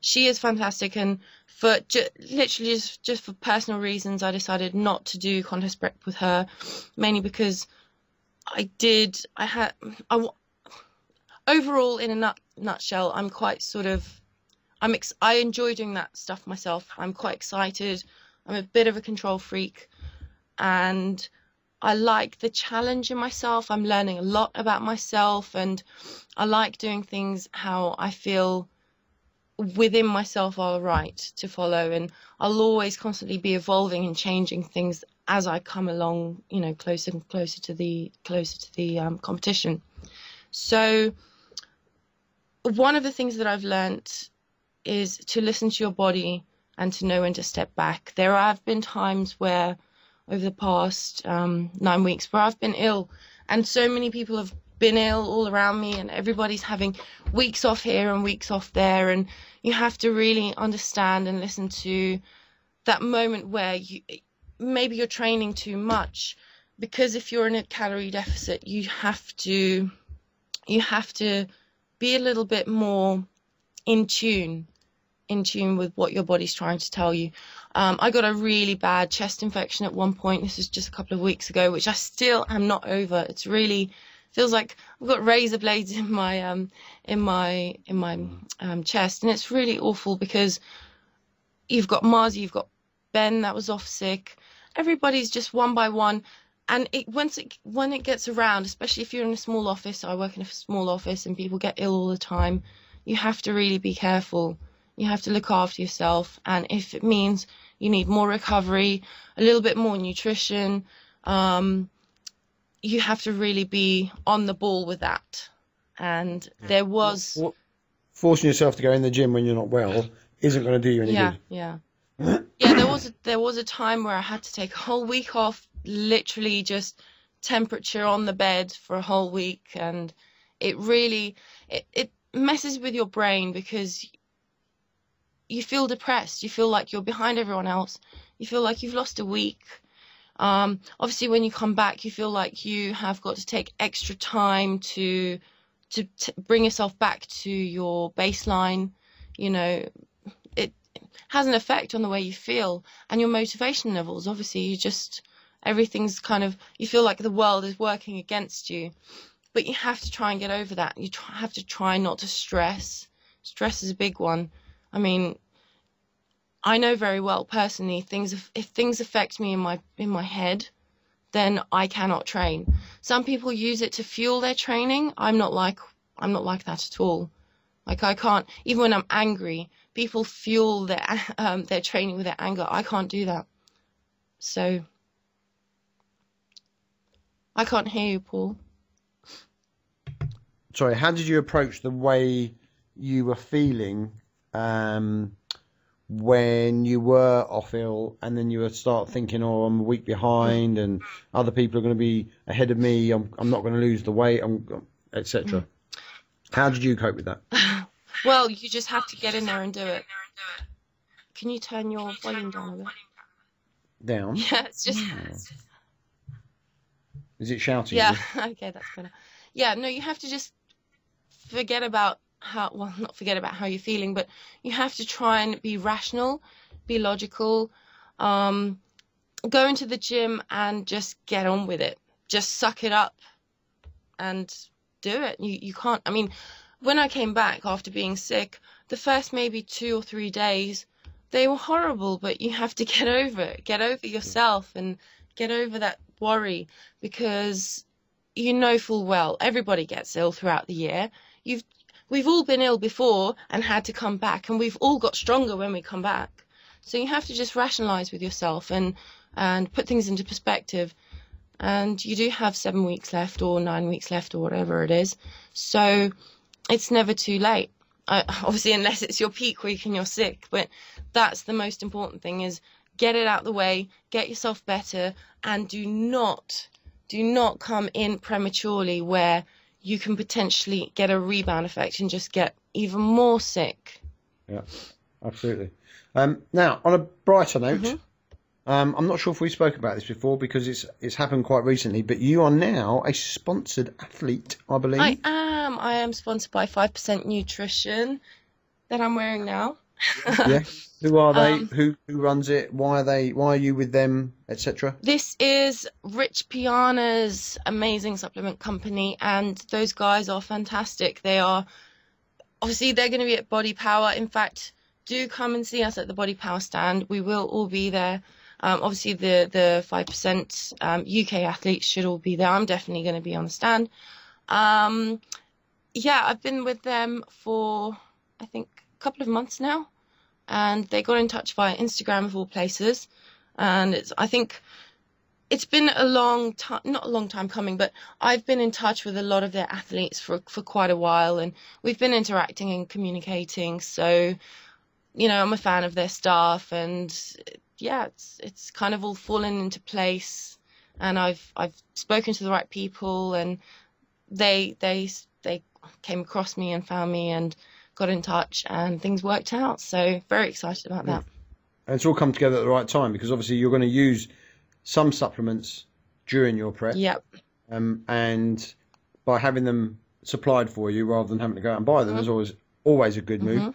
She is fantastic, and for ju- literally just, just for personal reasons, I decided not to do contest prep with her, mainly because I did I had I overall in a nut, nutshell, I'm quite sort of I'm ex- I enjoy doing that stuff myself. I'm quite excited. I'm a bit of a control freak, and I like the challenge in myself. I'm learning a lot about myself, and I like doing things how I feel within myself are right to follow. And I'll always constantly be evolving and changing things as I come along. You know, closer and closer to the closer to the um, competition. So one of the things that I've learnt is to listen to your body and to know when to step back. There have been times where, over the past um, nine weeks, where I've been ill, and so many people have been ill all around me, and everybody's having weeks off here and weeks off there, and you have to really understand and listen to that moment where you maybe you're training too much. Because if you're in a calorie deficit you have to you have to be a little bit more in tune in tune with what your body's trying to tell you. Um, i got a really bad chest infection at one point. This was just a couple of weeks ago which i still am not over. It's really feels like I've got razor blades in my um in my in my um, chest, and it's really awful because you've got Mars, you've got Ben that was off sick. Everybody's just one by one, and it once it when it gets around, especially if you're in a small office. I work in a small office, and people get ill all the time. You have to really be careful. You have to look after yourself, and if it means you need more recovery, a little bit more nutrition, um, you have to really be on the ball with that. And there was What- forcing yourself to go in the gym when you're not well isn't going to do you any yeah, good. yeah. yeah, there was a, there was a time where I had to take a whole week off, literally just temperature on the bed for a whole week, and it really it, it messes with your brain because you feel depressed, you feel like you're behind everyone else, you feel like you've lost a week. Um, obviously, when you come back, you feel like you have got to take extra time to to, to bring yourself back to your baseline. You know, it has an effect on the way you feel and your motivation levels. Obviously, you just everything's kind of you feel like the world is working against you, but you have to try and get over that. You have to try not to stress. Stress is a big one. I mean, I know very well personally things if, things affect me in my in my head, then I cannot train. Some people use it to fuel their training. I'm not like I'm not like that at all. Like I can't even when I'm angry, people fuel their um, their training with their anger. I can't do that. So I can't hear you, Paul. Sorry, how did you approach the way you were feeling um, when you were off ill, and then you would start thinking, "Oh, I'm a week behind, and other people are going to be ahead of me. I'm, I'm not going to lose the weight, I'm, etc." How did you cope with that? Well, you just have to get in there and do it. Can you turn your volume down a bit? Down? Yeah, it's just Is it shouting? yeah. Okay, that's better. Yeah, no, you have to just forget about how well, not forget about how you're feeling, but you have to try and be rational, be logical, um, go into the gym and just get on with it. Just suck it up and do it. You you can't. I mean, when I came back after being sick, the first maybe two or three days, they were horrible. But you have to get over it. Get over yourself and get over that worry because you know full well everybody gets ill throughout the year. You've we've all been ill before and had to come back, and we've all got stronger when we come back. So you have to just rationalize with yourself and and put things into perspective. And you do have seven weeks left, or nine weeks left, or whatever it is. So it's never too late. Obviously, unless it's your peak week and you're sick. But that's the most important thing: is get it out the way, get yourself better, and do not, do not come in prematurely where you can potentially get a rebound effect and just get even more sick. Yeah, absolutely. Um, now, on a brighter note, Mhm. um, I'm not sure if we spoke about this before because it's it's happened quite recently, but you are now a sponsored athlete, I believe. I am. I am sponsored by Five Percent Nutrition that I'm wearing now. Yeah. Who are they? Um, who who runs it? Why are they? Why are you with them? Etc. This is Rich Piana's amazing supplement company, and those guys are fantastic. They are obviously they're going to be at Body Power. In fact, do come and see us at the Body Power stand. We will all be there. Um, obviously, the the five percent um, UK athletes should all be there. I'm definitely going to be on the stand. Um, yeah, I've been with them for I think a couple of months now, and they got in touch via Instagram of all places, and it's I think it's been a long time, not a long time coming, but I've been in touch with a lot of their athletes for for quite a while, and we've been interacting and communicating. So, you know, I'm a fan of their staff, and yeah, it's it's kind of all fallen into place, and I've I've spoken to the right people, and they they they came across me and found me and got in touch, and things worked out. So very excited about that. And it's all come together at the right time because obviously you're going to use some supplements during your prep, Yep. um, and by having them supplied for you rather than having to go out and buy them Mhm. is always always a good move. Mhm.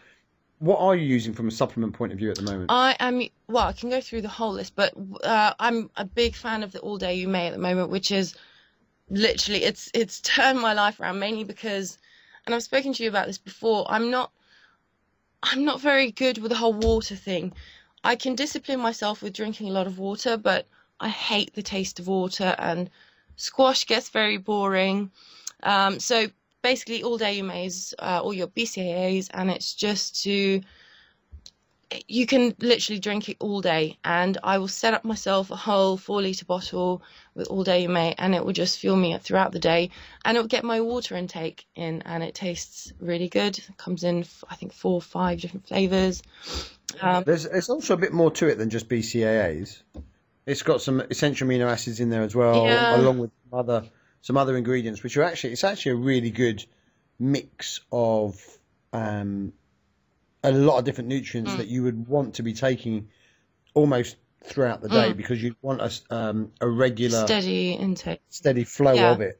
What are you using from a supplement point of view at the moment? I am well. I can go through the whole list, but uh, I'm a big fan of the All Day You May at the moment, which is literally, it's it's turned my life around mainly because, and I've spoken to you about this before. I'm not I'm not very good with the whole water thing. I can discipline myself with drinking a lot of water, but I hate the taste of water and squash gets very boring. Um, so basically, all day you may uh, all your BCAAs, and it's just to you can literally drink it all day. And i will set up myself a whole four litre bottle with all day you may and it will just fuel me throughout the day. And it will get my water intake in and it tastes really good. It comes in i think four or five different flavors. Um, there's, there's also a bit more to it than just bcaas it's got some essential amino acids in there as well yeah. along with other some other ingredients which are actually it's actually a really good mix of um, a lot of different nutrients mm. that you would want to be taking almost throughout the day mm. because you want a, um, a regular steady intake steady flow yeah. of it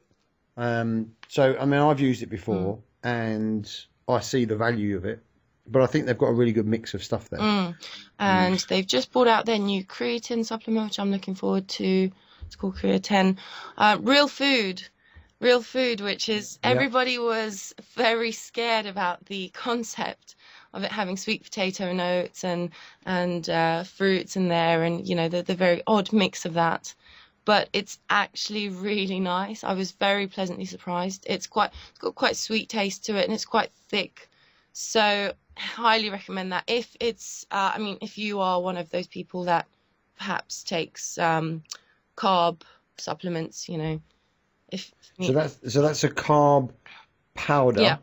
um, so i mean i've used it before mm. and i see the value of it but i think they've got a really good mix of stuff there mm. and they've just brought out their new creatine supplement which i'm looking forward to it's called creatine uh, real food real food which is everybody was very scared about the concept of it having sweet potato and oats and and uh, fruits in there, and you know the the very odd mix of that. But it's actually really nice. I was very pleasantly surprised. It's quite it's got quite sweet taste to it, and it's quite thick. So highly recommend that. If it's, uh, I mean, if you are one of those people that perhaps takes um, carb supplements, you know, if so that's so that's a carb powder. Yeah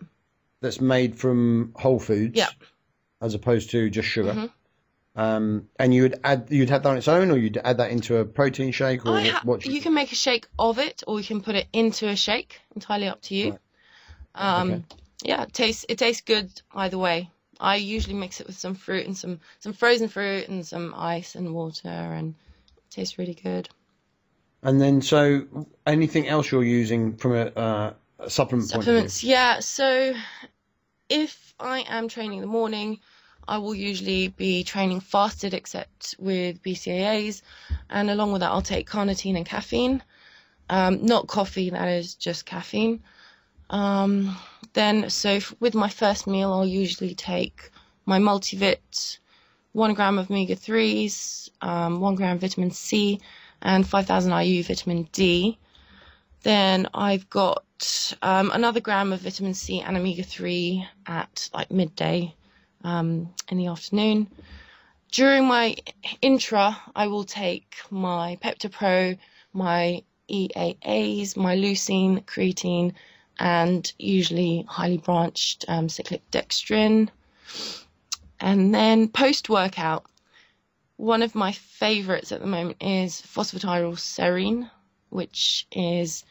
that's made from whole foods, yeah. as opposed to just sugar. Mm-hmm. Um, and you would add you'd have that on its own, or you'd add that into a protein shake, or ha- what? You, you can make a shake of it, or you can put it into a shake. Entirely up to you. Right. Um, okay. Yeah, it tastes it tastes good either way. I usually mix it with some fruit and some some frozen fruit and some ice and water, and it tastes really good. And then, so anything else you're using from a, uh, a supplement supplements? Yeah. So if I am training in the morning, I will usually be training fasted except with BCAAs, and along with that, I'll take carnitine and caffeine. Um, not coffee, that is just caffeine. Um, then, so f- with my first meal, I'll usually take my multivit, one gram of omega 3s, um, one gram vitamin C, and 5000 IU vitamin D. Then I've got um, another gram of vitamin C and omega 3 at like midday um, in the afternoon. During my intra, I will take my PeptiPro, my EAAs, my leucine, creatine, and usually highly branched um, cyclic dextrin. And then post workout, one of my favorites at the moment is phosphatidylserine, which is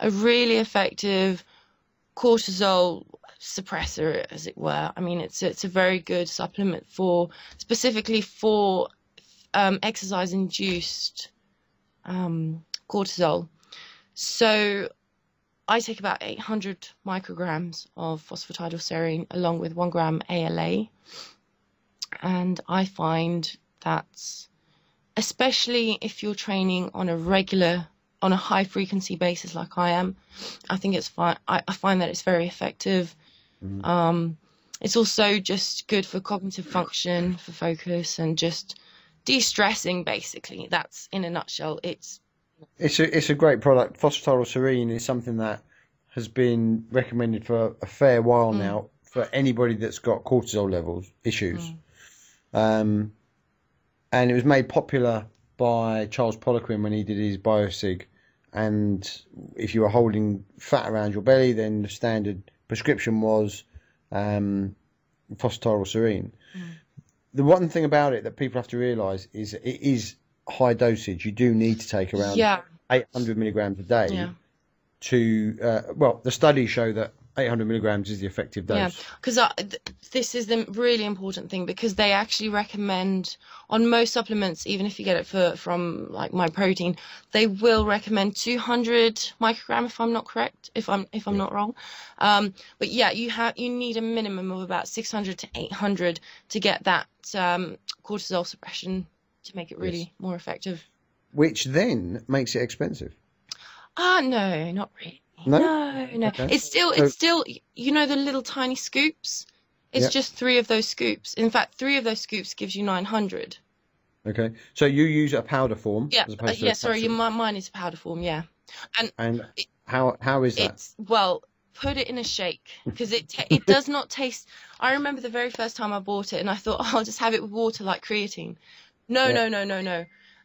a really effective cortisol suppressor, as it were. I mean, it's it's a very good supplement for specifically for um, exercise-induced um, cortisol. So I take about 800 micrograms of phosphatidylserine along with one gram ALA, and I find that especially if you're training on a regular on a high frequency basis like I am, I think it's fine. I, I find that it's very effective. Mm-hmm. Um, it's also just good for cognitive function, for focus, and just de-stressing. Basically, that's in a nutshell. It's it's a it's a great product. Phosphatidylserine is something that has been recommended for a fair while mm. now for anybody that's got cortisol levels issues. Mm. Um, and it was made popular by Charles Poliquin when he did his biosig. And if you were holding fat around your belly, then the standard prescription was um, phosphatidylserine. Mm. The one thing about it that people have to realise is it is high dosage. You do need to take around yeah. 800 milligrams a day yeah. to, uh, well, the studies show that 800 milligrams is the effective dose. Yeah, because th- this is the really important thing because they actually recommend on most supplements, even if you get it for from like Myprotein, they will recommend 200 microgram if I'm not correct, if I'm if I'm yeah. not wrong. Um, but yeah, you have you need a minimum of about 600 to 800 to get that um, cortisol suppression to make it really yes. more effective. Which then makes it expensive. Ah, no, not really. No? no, no. Okay. It's still, it's still, you know, the little tiny scoops. It's just three of those scoops. In fact, three of those scoops gives you 900. Okay. So you use a powder form Yeah, as uh, yeah. Sorry, your, mine is a powder form. Yeah, And how how is that? it's well, put it in a shake because it it does not taste. I remember the very first time I bought it, and I thought, oh, I'll just have it with water like creatine. No, Yeah. no, no, no, no.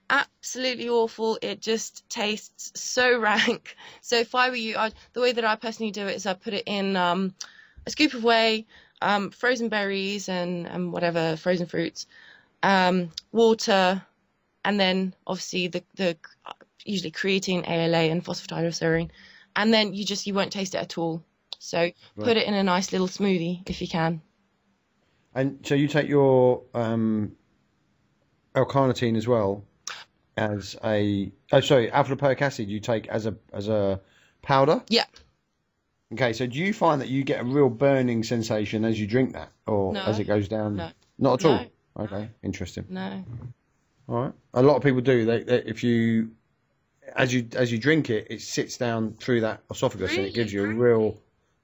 Absolutely awful. It just tastes so rank. So if I were you, I'd, the way that I personally do it is I put it in um, a scoop of whey, um, frozen berries, and and whatever frozen fruits, um, water, and then obviously the the usually creatine, ALA, and phosphatidylserine, and then you just you won't taste it at all. So put it in a nice little smoothie if you can. And so you take your um, L-carnitine as well as a oh sorry alpha lipoic acid you take as a as a powder. Yeah. Okay, so do you find that you get a real burning sensation as you drink that, or No. as it goes down? No. Not at No. all. Okay, interesting. No. All right. A lot of people do. They, they if you as you as you drink it, it sits down through that esophagus and it gives you a real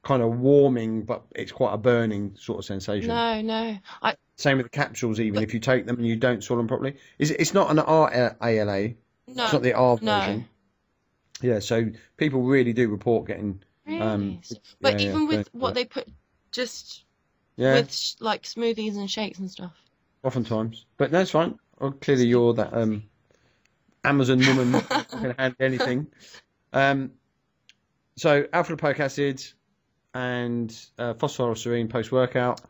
kind of warming, but it's quite a burning sort of sensation. No, no. I Same with the capsules, even if you take them and you don't swallow them properly. Is it's not an R ALA. no. It's not the R no. version. Yeah, so people really do report getting. Really? Um, but yeah, yeah, even with yeah. what they put just Yeah, with sh- like smoothies and shakes and stuff. oftentimes. But no, it's fine. Well, clearly, you're that um, Amazon woman can handle anything. Um, so alpha lipoic acid and uh, phosphorylserine post workout.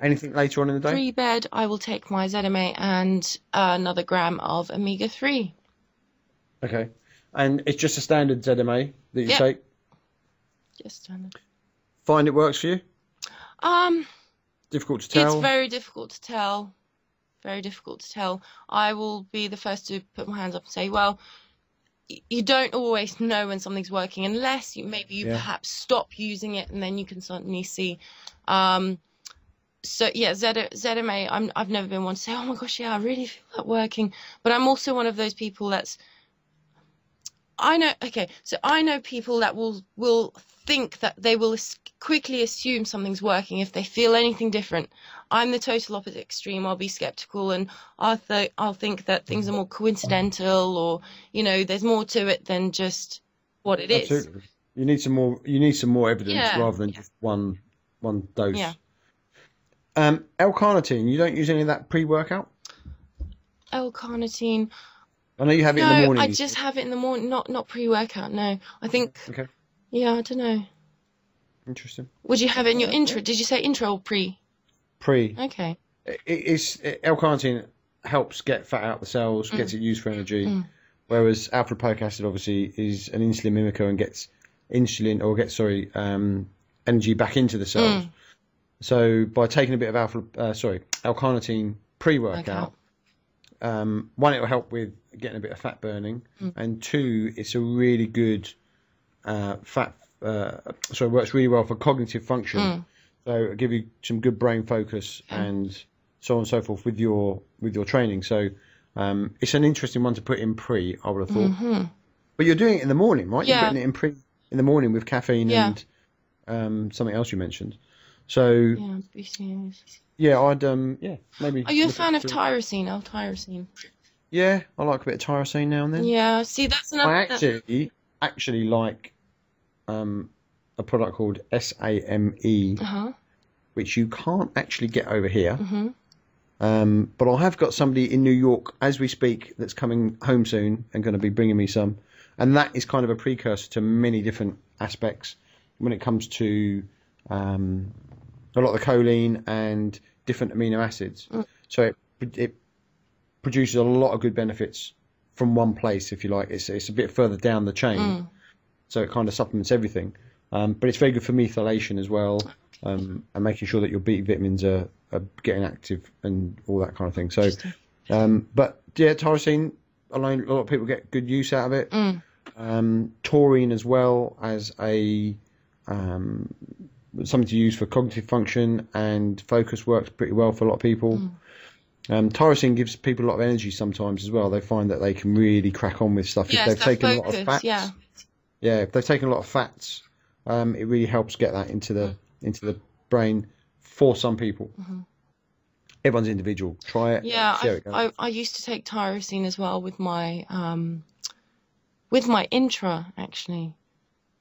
Anything later on in the day? pre bed, I will take my ZMA and uh, another gram of omega three. Okay. And it's just a standard ZMA that you Yeah. take. Just standard. Find it works for you? Um, Difficult to tell. it's very difficult to tell. Very difficult to tell. I will be the first to put my hands up and say, well, you don't always know when something's working unless you maybe you Yeah. perhaps stop using it and then you can suddenly see. Um, so yeah, Z- ZMA. I'm I've never been one to say, oh my gosh, yeah, I really feel that working. But I'm also one of those people that's. I know. Okay, so I know people that will will think that they will quickly assume something's working if they feel anything different. I'm the total opposite extreme. I'll be skeptical and I'll th- I'll think that things are more coincidental or you know there's more to it than just what it is. Absolutely. You need some more. You need some more evidence Yeah. rather than just one one dose. Yeah. Um, L-carnitine. You don't use any of that pre-workout. L-carnitine. I know you have it in the No, morning. I just have it in the morning, not not pre-workout. No, I think. Okay. Yeah, I don't know. Interesting. Would you have it in your intro? Did you say intro or pre? Pre. Okay. It, it's it, L-carnitine helps get fat out of the cells, gets it used for energy, Mm. whereas alpha lipoic acid obviously is an insulin mimicker and gets insulin or gets sorry um, energy back into the cells. Mm. So by taking a bit of alpha, uh, sorry, L-carnitine pre-workout, um, one it will help with getting a bit of fat burning, Mm. and two, it's a really good uh, fat. Uh, it works really well for cognitive function. Mm. So it'll give you some good brain focus and so on and so forth with your with your training. So um, it's an interesting one to put in pre. I would have thought, hmm but you're doing it in the morning, right? You're Yeah. putting it in pre in the morning with caffeine Yeah. and um, something else you mentioned. So Yeah. Yeah, I'd um yeah maybe. Are you a fan of some- tyrosine? Yeah, I like a bit of tyrosine now and then. Yeah. See, that's another. I actually actually like um a product called SAMe, Uh huh. which you can't actually get over here. hmm Um, but I have got somebody in New York as we speak that's coming home soon and going to be bringing me some, and that is kind of a precursor to many different aspects when it comes to um, a lot of the choline and different amino acids. So it it produces a lot of good benefits from one place, if you like. It's it's a bit further down the chain, Mm. so it kind of supplements everything. Um, but it's very good for methylation as well, um, and making sure that your B vitamins are, are getting active and all that kind of thing. So, um, but yeah, tyrosine alone, a lot of people get good use out of it. Mm. Um, taurine as well as a um, something to use for cognitive function and focus works pretty well for a lot of people. Mm. Um, tyrosine gives people a lot of energy sometimes as well. They find that they can really crack on with stuff Yeah, if they've taken a lot of fats. Yeah. Yeah, if they've taken a lot of fats, um, it really helps get that into the into the brain for some people. Everyone's individual. Try it. Mm-hmm. Yeah, I, it. I, I used to take tyrosine as well with my um, with my intra actually,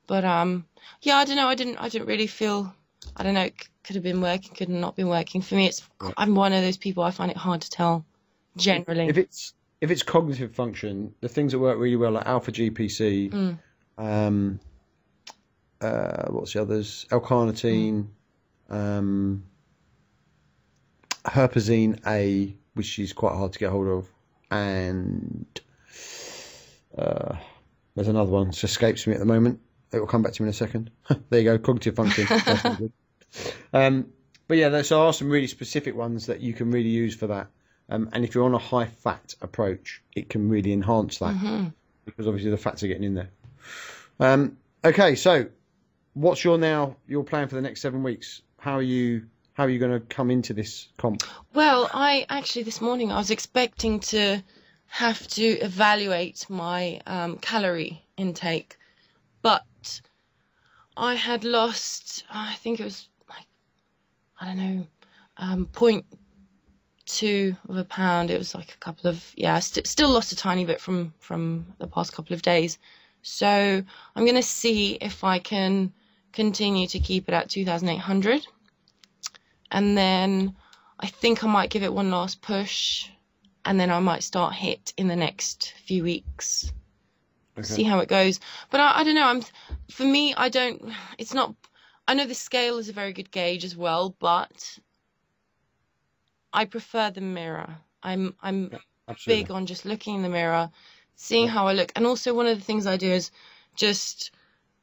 but um, yeah, I don't know. I didn't I didn't really feel. I don't know. Could have been working, could have not been working. For me, it's I'm one of those people. I find it hard to tell. Generally, if it's if it's cognitive function, the things that work really well are alpha GPC, Mm. um, uh, what's the others? L-carnitine, um, huperzine A, which is quite hard to get hold of, and uh, there's another one. It escapes me at the moment. It will come back to me in a second. there you go, cognitive function. That's not good. Um, but yeah, there- so there are some really specific ones that you can really use for that. Um, and if you're on a high fat approach, it can really enhance that hmm because obviously the fats are getting in there. Um, okay, so what's your now your plan for the next seven weeks? How are you how are you going to come into this comp? Well, I actually this morning I was expecting to have to evaluate my um, calorie intake, but I had lost. I think it was I don't know, um, point two of a pound. It was like a couple of yeah. St- still lost a tiny bit from from the past couple of days. So I'm gonna see if I can continue to keep it at 2,800 and then I think I might give it one last push, and then I might start HIIT in the next few weeks. See how it goes. But I, I don't know. I'm for me. I don't. It's not. I know the scale is a very good gauge as well, but I prefer the mirror. I'm I'm Absolutely. big on just looking in the mirror, seeing Yeah. how I look. And also, one of the things I do is just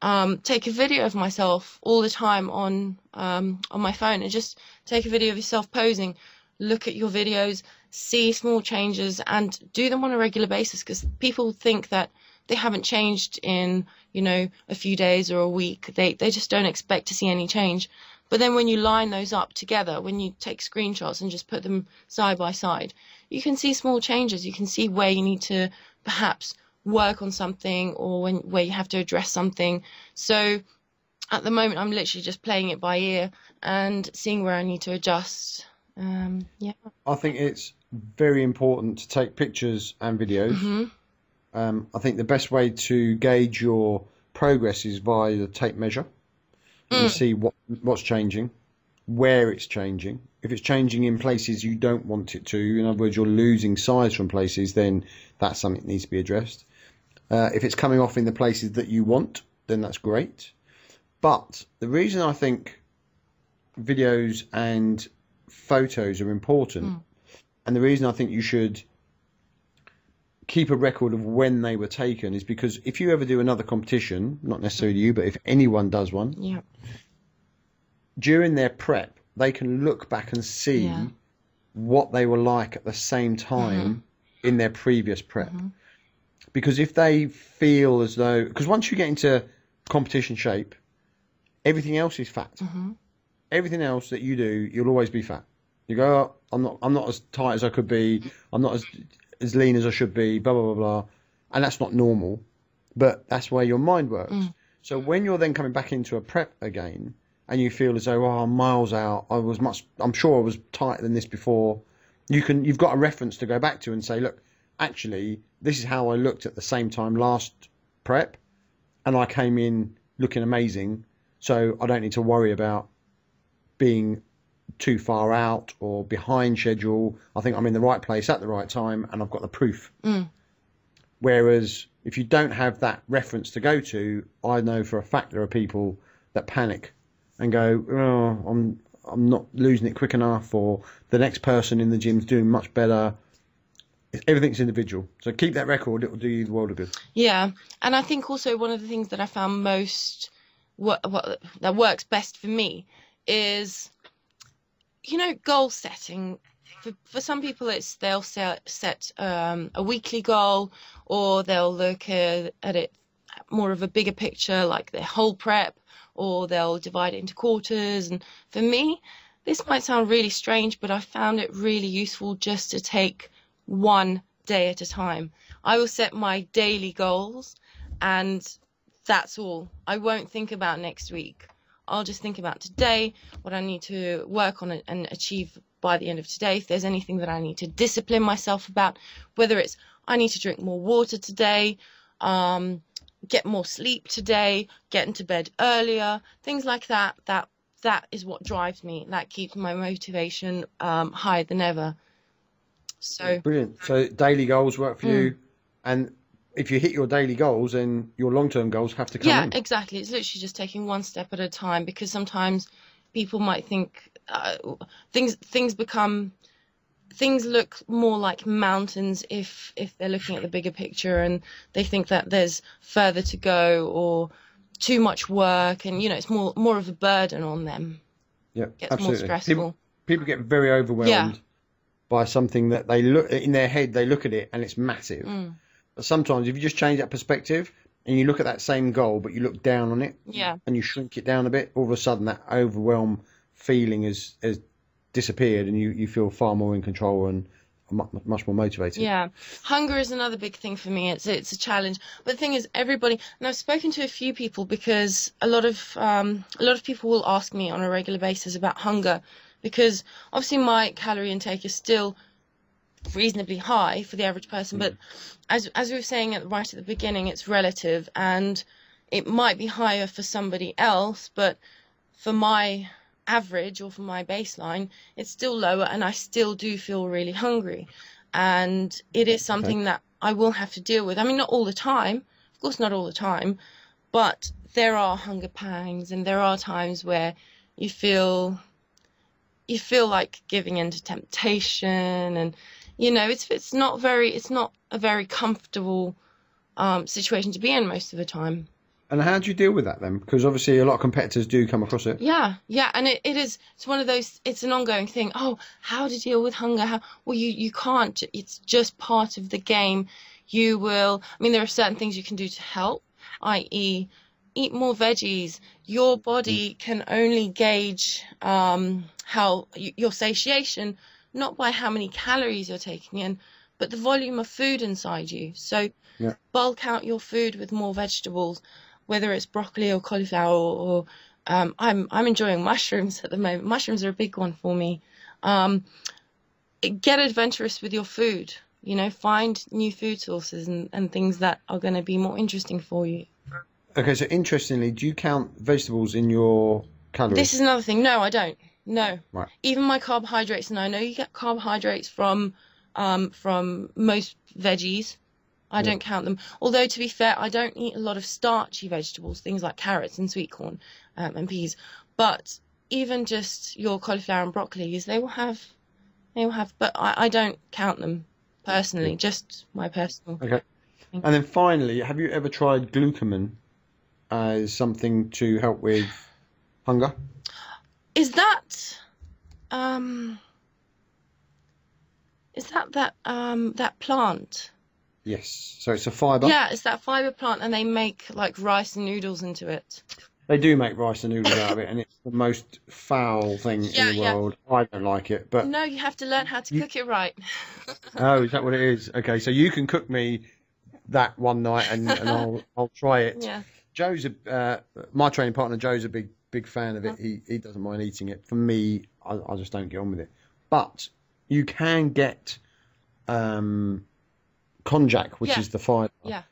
um, take a video of myself all the time on um, on my phone, and just take a video of yourself posing. Look at your videos, see small changes, and do them on a regular basis. Because people think that they haven't changed in you know a few days or a week. They they just don't expect to see any change. But then when you line those up together, when you take screenshots and just put them side by side, you can see small changes. You can see where you need to perhaps work on something or when where you have to address something. So at the moment, I'm literally just playing it by ear and seeing where I need to adjust. Um, yeah. I think it's very important to take pictures and videos. hmm Um, I think the best way to gauge your progress is via the tape measure and Mm. see what what's changing, where it's changing. If it's changing in places you don't want it to, in other words, you're losing size from places, then that's something that needs to be addressed. Uh, if it's coming off in the places that you want, then that's great. But the reason I think videos and photos are important, Mm. and the reason I think you should keep a record of when they were taken is because if you ever do another competition, not necessarily you, but if anyone does one, Yeah. during their prep, they can look back and see Yeah. what they were like at the same time in their previous prep. Mhm. Because if they feel as though, because once you get into competition shape, everything else is fat. hmm Everything else that you do, you'll always be fat. You go, oh, I'm not, I'm not as tight as I could be. I'm not as as lean as I should be. Blah blah blah blah, and that's not normal. But that's where your mind works. Mm. So when you're then coming back into a prep again, and you feel as though, oh, I'm miles out. I was much. I'm sure I was tighter than this before. You can. You've got a reference to go back to and say, look, actually, this is how I looked at the same time last prep, and I came in looking amazing. So I don't need to worry about being too far out or behind schedule. I think I'm in the right place at the right time, and I've got the proof. Mm. Whereas if you don't have that reference to go to, I know for a fact there are people that panic and go, "Oh, I'm I'm not losing it quick enough," or the next person in the gym's doing much better. Everything's individual, so keep that record. It will do you the world of good. Yeah, and I think also one of the things that I found most what what that works best for me is you know goal setting. For for some people, it's they'll set set um, a weekly goal, or they'll look at, at it more of a bigger picture, like their whole prep, or they'll divide it into quarters. And for me, this might sound really strange, but I found it really useful just to take one day at a time. I will set my daily goals, and that's all. I won't think about next week. I'll just think about today, what I need to work on and achieve by the end of today. If there's anything that I need to discipline myself about, whether it's I need to drink more water today, um, get more sleep today, get into bed earlier, things like that. That that is what drives me. That keeps my motivation um, higher than ever. So brilliant. So daily goals work for mm. you, and if you hit your daily goals, then your long term goals have to come yeah, in. exactly. It's literally just taking one step at a time because sometimes people might think uh, things things become things look more like mountains if if they're looking at the bigger picture and they think that there's further to go or too much work and you know it's more more of a burden on them. Yeah, it gets absolutely. more stressful. People, people get very overwhelmed yeah. by something that they look in their head. They look at it and it's massive. Mm. But sometimes if you just change that perspective and you look at that same goal, but you look down on it, yeah, and you shrink it down a bit, all of a sudden that overwhelm feeling has has disappeared, and you you feel far more in control and much more motivated. Yeah, hunger is another big thing for me. It's it's a challenge. But the thing is, everybody, and I've spoken to a few people because a lot of um, a lot of people will ask me on a regular basis about hunger, because obviously my calorie intake is still reasonably high for the average person. Mm. But as as we were saying at, right at the beginning, it's relative, and it might be higher for somebody else, but for my average or for my baseline, it's still lower, and I still do feel really hungry, and it is something okay. that I will have to deal with. I mean, not all the time, of course, not all the time, but there are hunger pangs, and there are times where you feel you feel like giving in to temptation and you know, it's it's not very it's not a very comfortable um, situation to be in most of the time. And how do you deal with that then? Because obviously a lot of competitors do come across it. Yeah, yeah, and it, it is it's one of those it's an ongoing thing. Oh, how to deal with hunger? How well you you can't. It's just part of the game. You will. I mean, there are certain things you can do to help, i.e., eat more veggies. Your body can only gauge um, how your satiation not by how many calories you're taking in, but the volume of food inside you. So yeah. bulk out your food with more vegetables, whether it's broccoli or cauliflower or, um, I'm I'm enjoying mushrooms at the moment. Mushrooms are a big one for me. Um, get adventurous with your food. You know, find new food sources and, and things that are going to be more interesting for you. Okay, so interestingly, do you count vegetables in your calories? This is another thing. No, I don't. No. Right. Even my carbohydrates, and I know you get carbohydrates from um, from most veggies. I yeah. don't count them. Although to be fair, I don't eat a lot of starchy vegetables, things like carrots and sweet corn um, and peas. But even just your cauliflower and broccolis, they will have, they will have. But I, I don't count them personally. Just my personal. Okay. Thing. And then finally, have you ever tried glucomannan as something to help with hunger? Is that um is that that um that plant? Yes. So it's a fibre. Yeah, it's that fibre plant, and they make like rice and noodles into it. They do make rice and noodles out of it, and it's the most foul thing yeah, in the yeah. world. I don't like it, but no, you have to learn how to you... cook it right. oh, is that what it is? Okay, so you can cook me that one night, and, and I'll I'll try it. Yeah. Joe's a uh, my training partner. Joe's a big big fan of it. He he doesn't mind eating it. For me, I, I just don't get on with it. But you can get um, konjac, which yeah. is the fibre, yeah.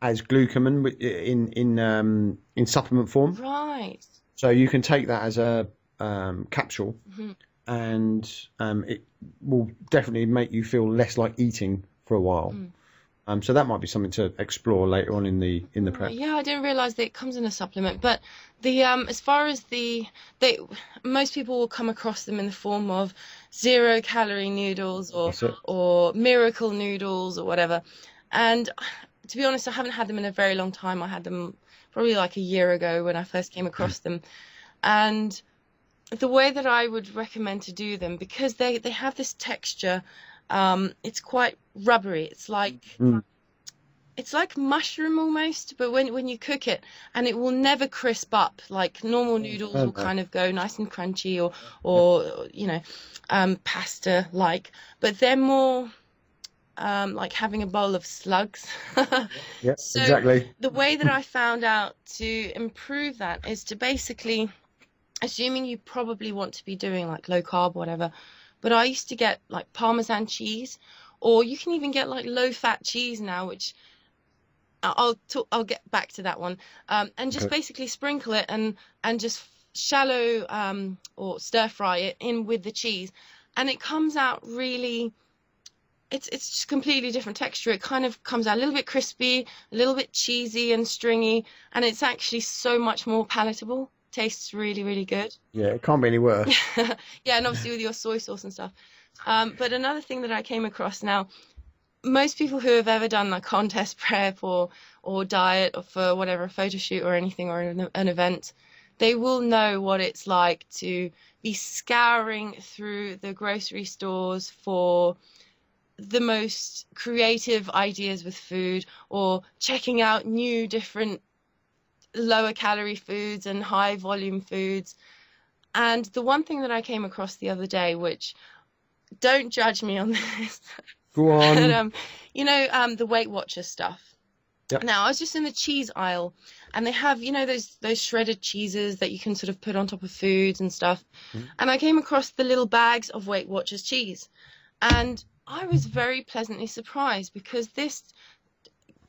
as glucomannan in in um, in supplement form. Right. So you can take that as a um, capsule, mm-hmm. and um, it will definitely make you feel less like eating for a while. Mm. Um, so that might be something to explore later on in the in the prep. Yeah, I didn't realise that it comes in a supplement. But the um, as far as the they most people will come across them in the form of zero calorie noodles or or miracle noodles or whatever. And to be honest, I haven't had them in a very long time. I had them probably like a year ago when I first came across them, and the way that I would recommend to do them because they they have this texture um, it's quite rubbery. It's like mm. it's like mushroom almost, but when when you cook it, and it will never crisp up. Like normal noodles will kind of go nice and crunchy, or or you know, um, pasta like. But they're more um, like having a bowl of slugs. Yeah, So- exactly. the way that I found out to improve that is to basically, assuming you probably want to be doing like low carb, whatever, but I used to get like Parmesan cheese, or you can even get like low fat cheese now, which I'll talk, I'll get back to that one, um, and just Okay. basically sprinkle it and and just shallow um, or stir fry it in with the cheese, and it comes out really. It's it's just completely different texture. It kind of comes out a little bit crispy, a little bit cheesy and stringy, and it's actually so much more palatable. Tastes really, really good. Yeah, it can't be any worse. yeah, and obviously with your soy sauce and stuff. Um, but another thing that I came across now, most people who have ever done a contest prep or or diet or for whatever a photo shoot or anything or an, an event, they will know what it's like to be scouring through the grocery stores for the most creative ideas with food or checking out new different lower calorie foods and high volume foods and the one thing that I came across the other day, which don't judge me on this, Go but on. um, you know, um, the Weight Watchers stuff. Yep. Now I was just in the cheese aisle, and they have you know those those shredded cheeses that you can sort of put on top of foods and stuff. Mhm. And I came across the little bags of Weight Watchers cheese, and I was very pleasantly surprised because this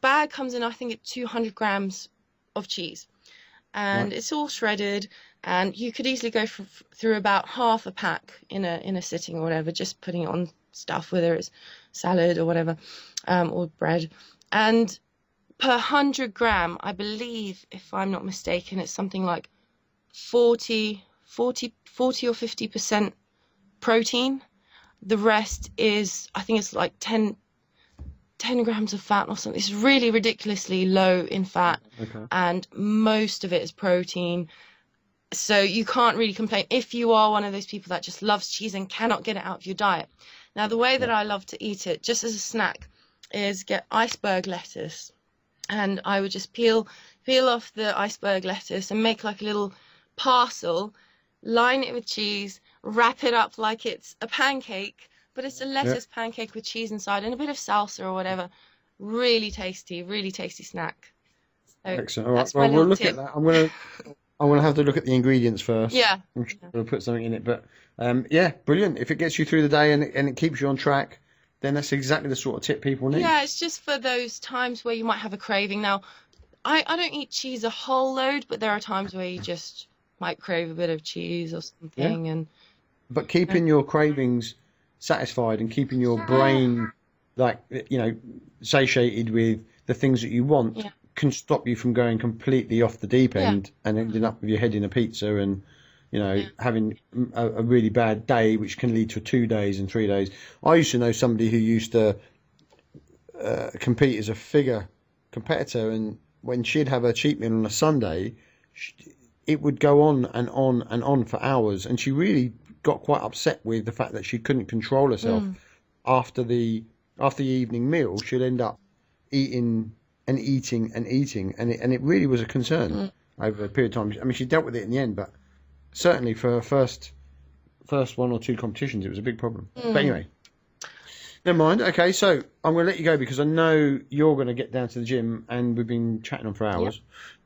bag comes in I think at 200 grams of cheese, and Right. it's all shredded and you could easily go f- through about half a pack in a in a sitting or whatever, just putting it on stuff, whether it's salad or whatever, um, or bread. And per hundred gram, I believe, if I'm not mistaken, it's something like 40, 40, 40 or 50 percent protein. The rest is, I think it's like 10, 10 grams of fat or something. It's really ridiculously low in fat Okay. and most of it is protein. So you can't really complain if you are one of those people that just loves cheese and cannot get it out of your diet. Now, the way that I love to eat it, just as a snack, is get iceberg lettuce, and I would just peel peel off the iceberg lettuce and make like a little parcel, line it with cheese, wrap it up like it's a pancake, but it's a lettuce pancake with cheese inside and a bit of salsa or whatever. Really tasty, really tasty snack. So Excellent. All right. Well, we'll look tip. at that. I'm gonna. I'm gonna have to look at the ingredients first. Yeah, I'm sure we'll put something in it, but um, yeah, brilliant. If it gets you through the day and it, and it keeps you on track, then that's exactly the sort of tip people need. Yeah, it's just for those times where you might have a craving. Now, I, I don't eat cheese a whole load, but there are times where you just might crave a bit of cheese or something. Yeah. And But keeping your cravings satisfied and keeping your brain like you know satiated with the things that you want Yeah. can stop you from going completely off the deep Yeah. end and ending up with your head in a pizza and you know Yeah. having a, a really bad day which can lead to two days and three days i used to know somebody who used to uh, compete as a figure competitor and when she'd have her cheat meal on a sunday she, it would go on and on and on for hours and she really got quite upset with the fact that she couldn't control herself Mm. after the after the evening meal she'd end up eating and eating and eating and it, and it really was a concern Mm. over a period of time i mean she dealt with it in the end but certainly for her first first one or two competitions it was a big problem Mm. but anyway never mind okay so i'm going to let you go because i know you're going to get down to the gym and we've been chatting on for hours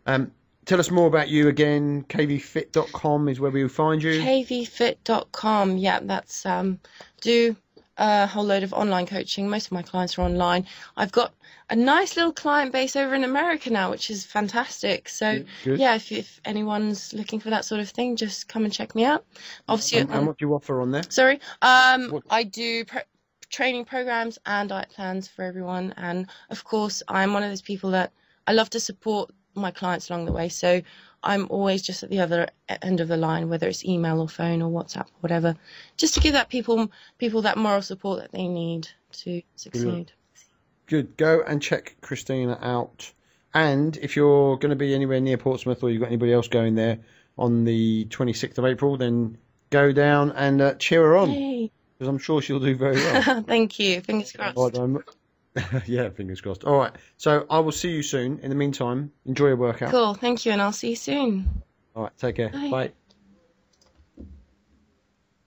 um, tell us more about you again kvfit.com is where we will find you kvfit.com, yeah, that's um, do a whole load of online coaching. Most of my clients are online. I've got a nice little client base over in America now, which is fantastic. So Good. yeah, if, if anyone's looking for that sort of thing, just come and check me out. Obviously, and, and what do you offer on there Sorry. Um, I do training programs and diet plans for everyone, and of course, I'm one of those people that I love to support my clients along the way. So I'm always just at the other end of the line, whether it's email or phone or WhatsApp, or whatever, just to give that people people that moral support that they need to succeed. Good. Go and check Kristina out. And if you're going to be anywhere near Portsmouth or you've got anybody else going there on the 26th of April, then go down and uh, cheer her on because I'm sure she'll do very well. Thank you. Fingers crossed. All right, I'm- yeah, fingers crossed. All right. So I will see you soon. In the meantime, enjoy your workout. Cool. Thank you, and I'll see you soon. All right. Take care. Bye. Bye.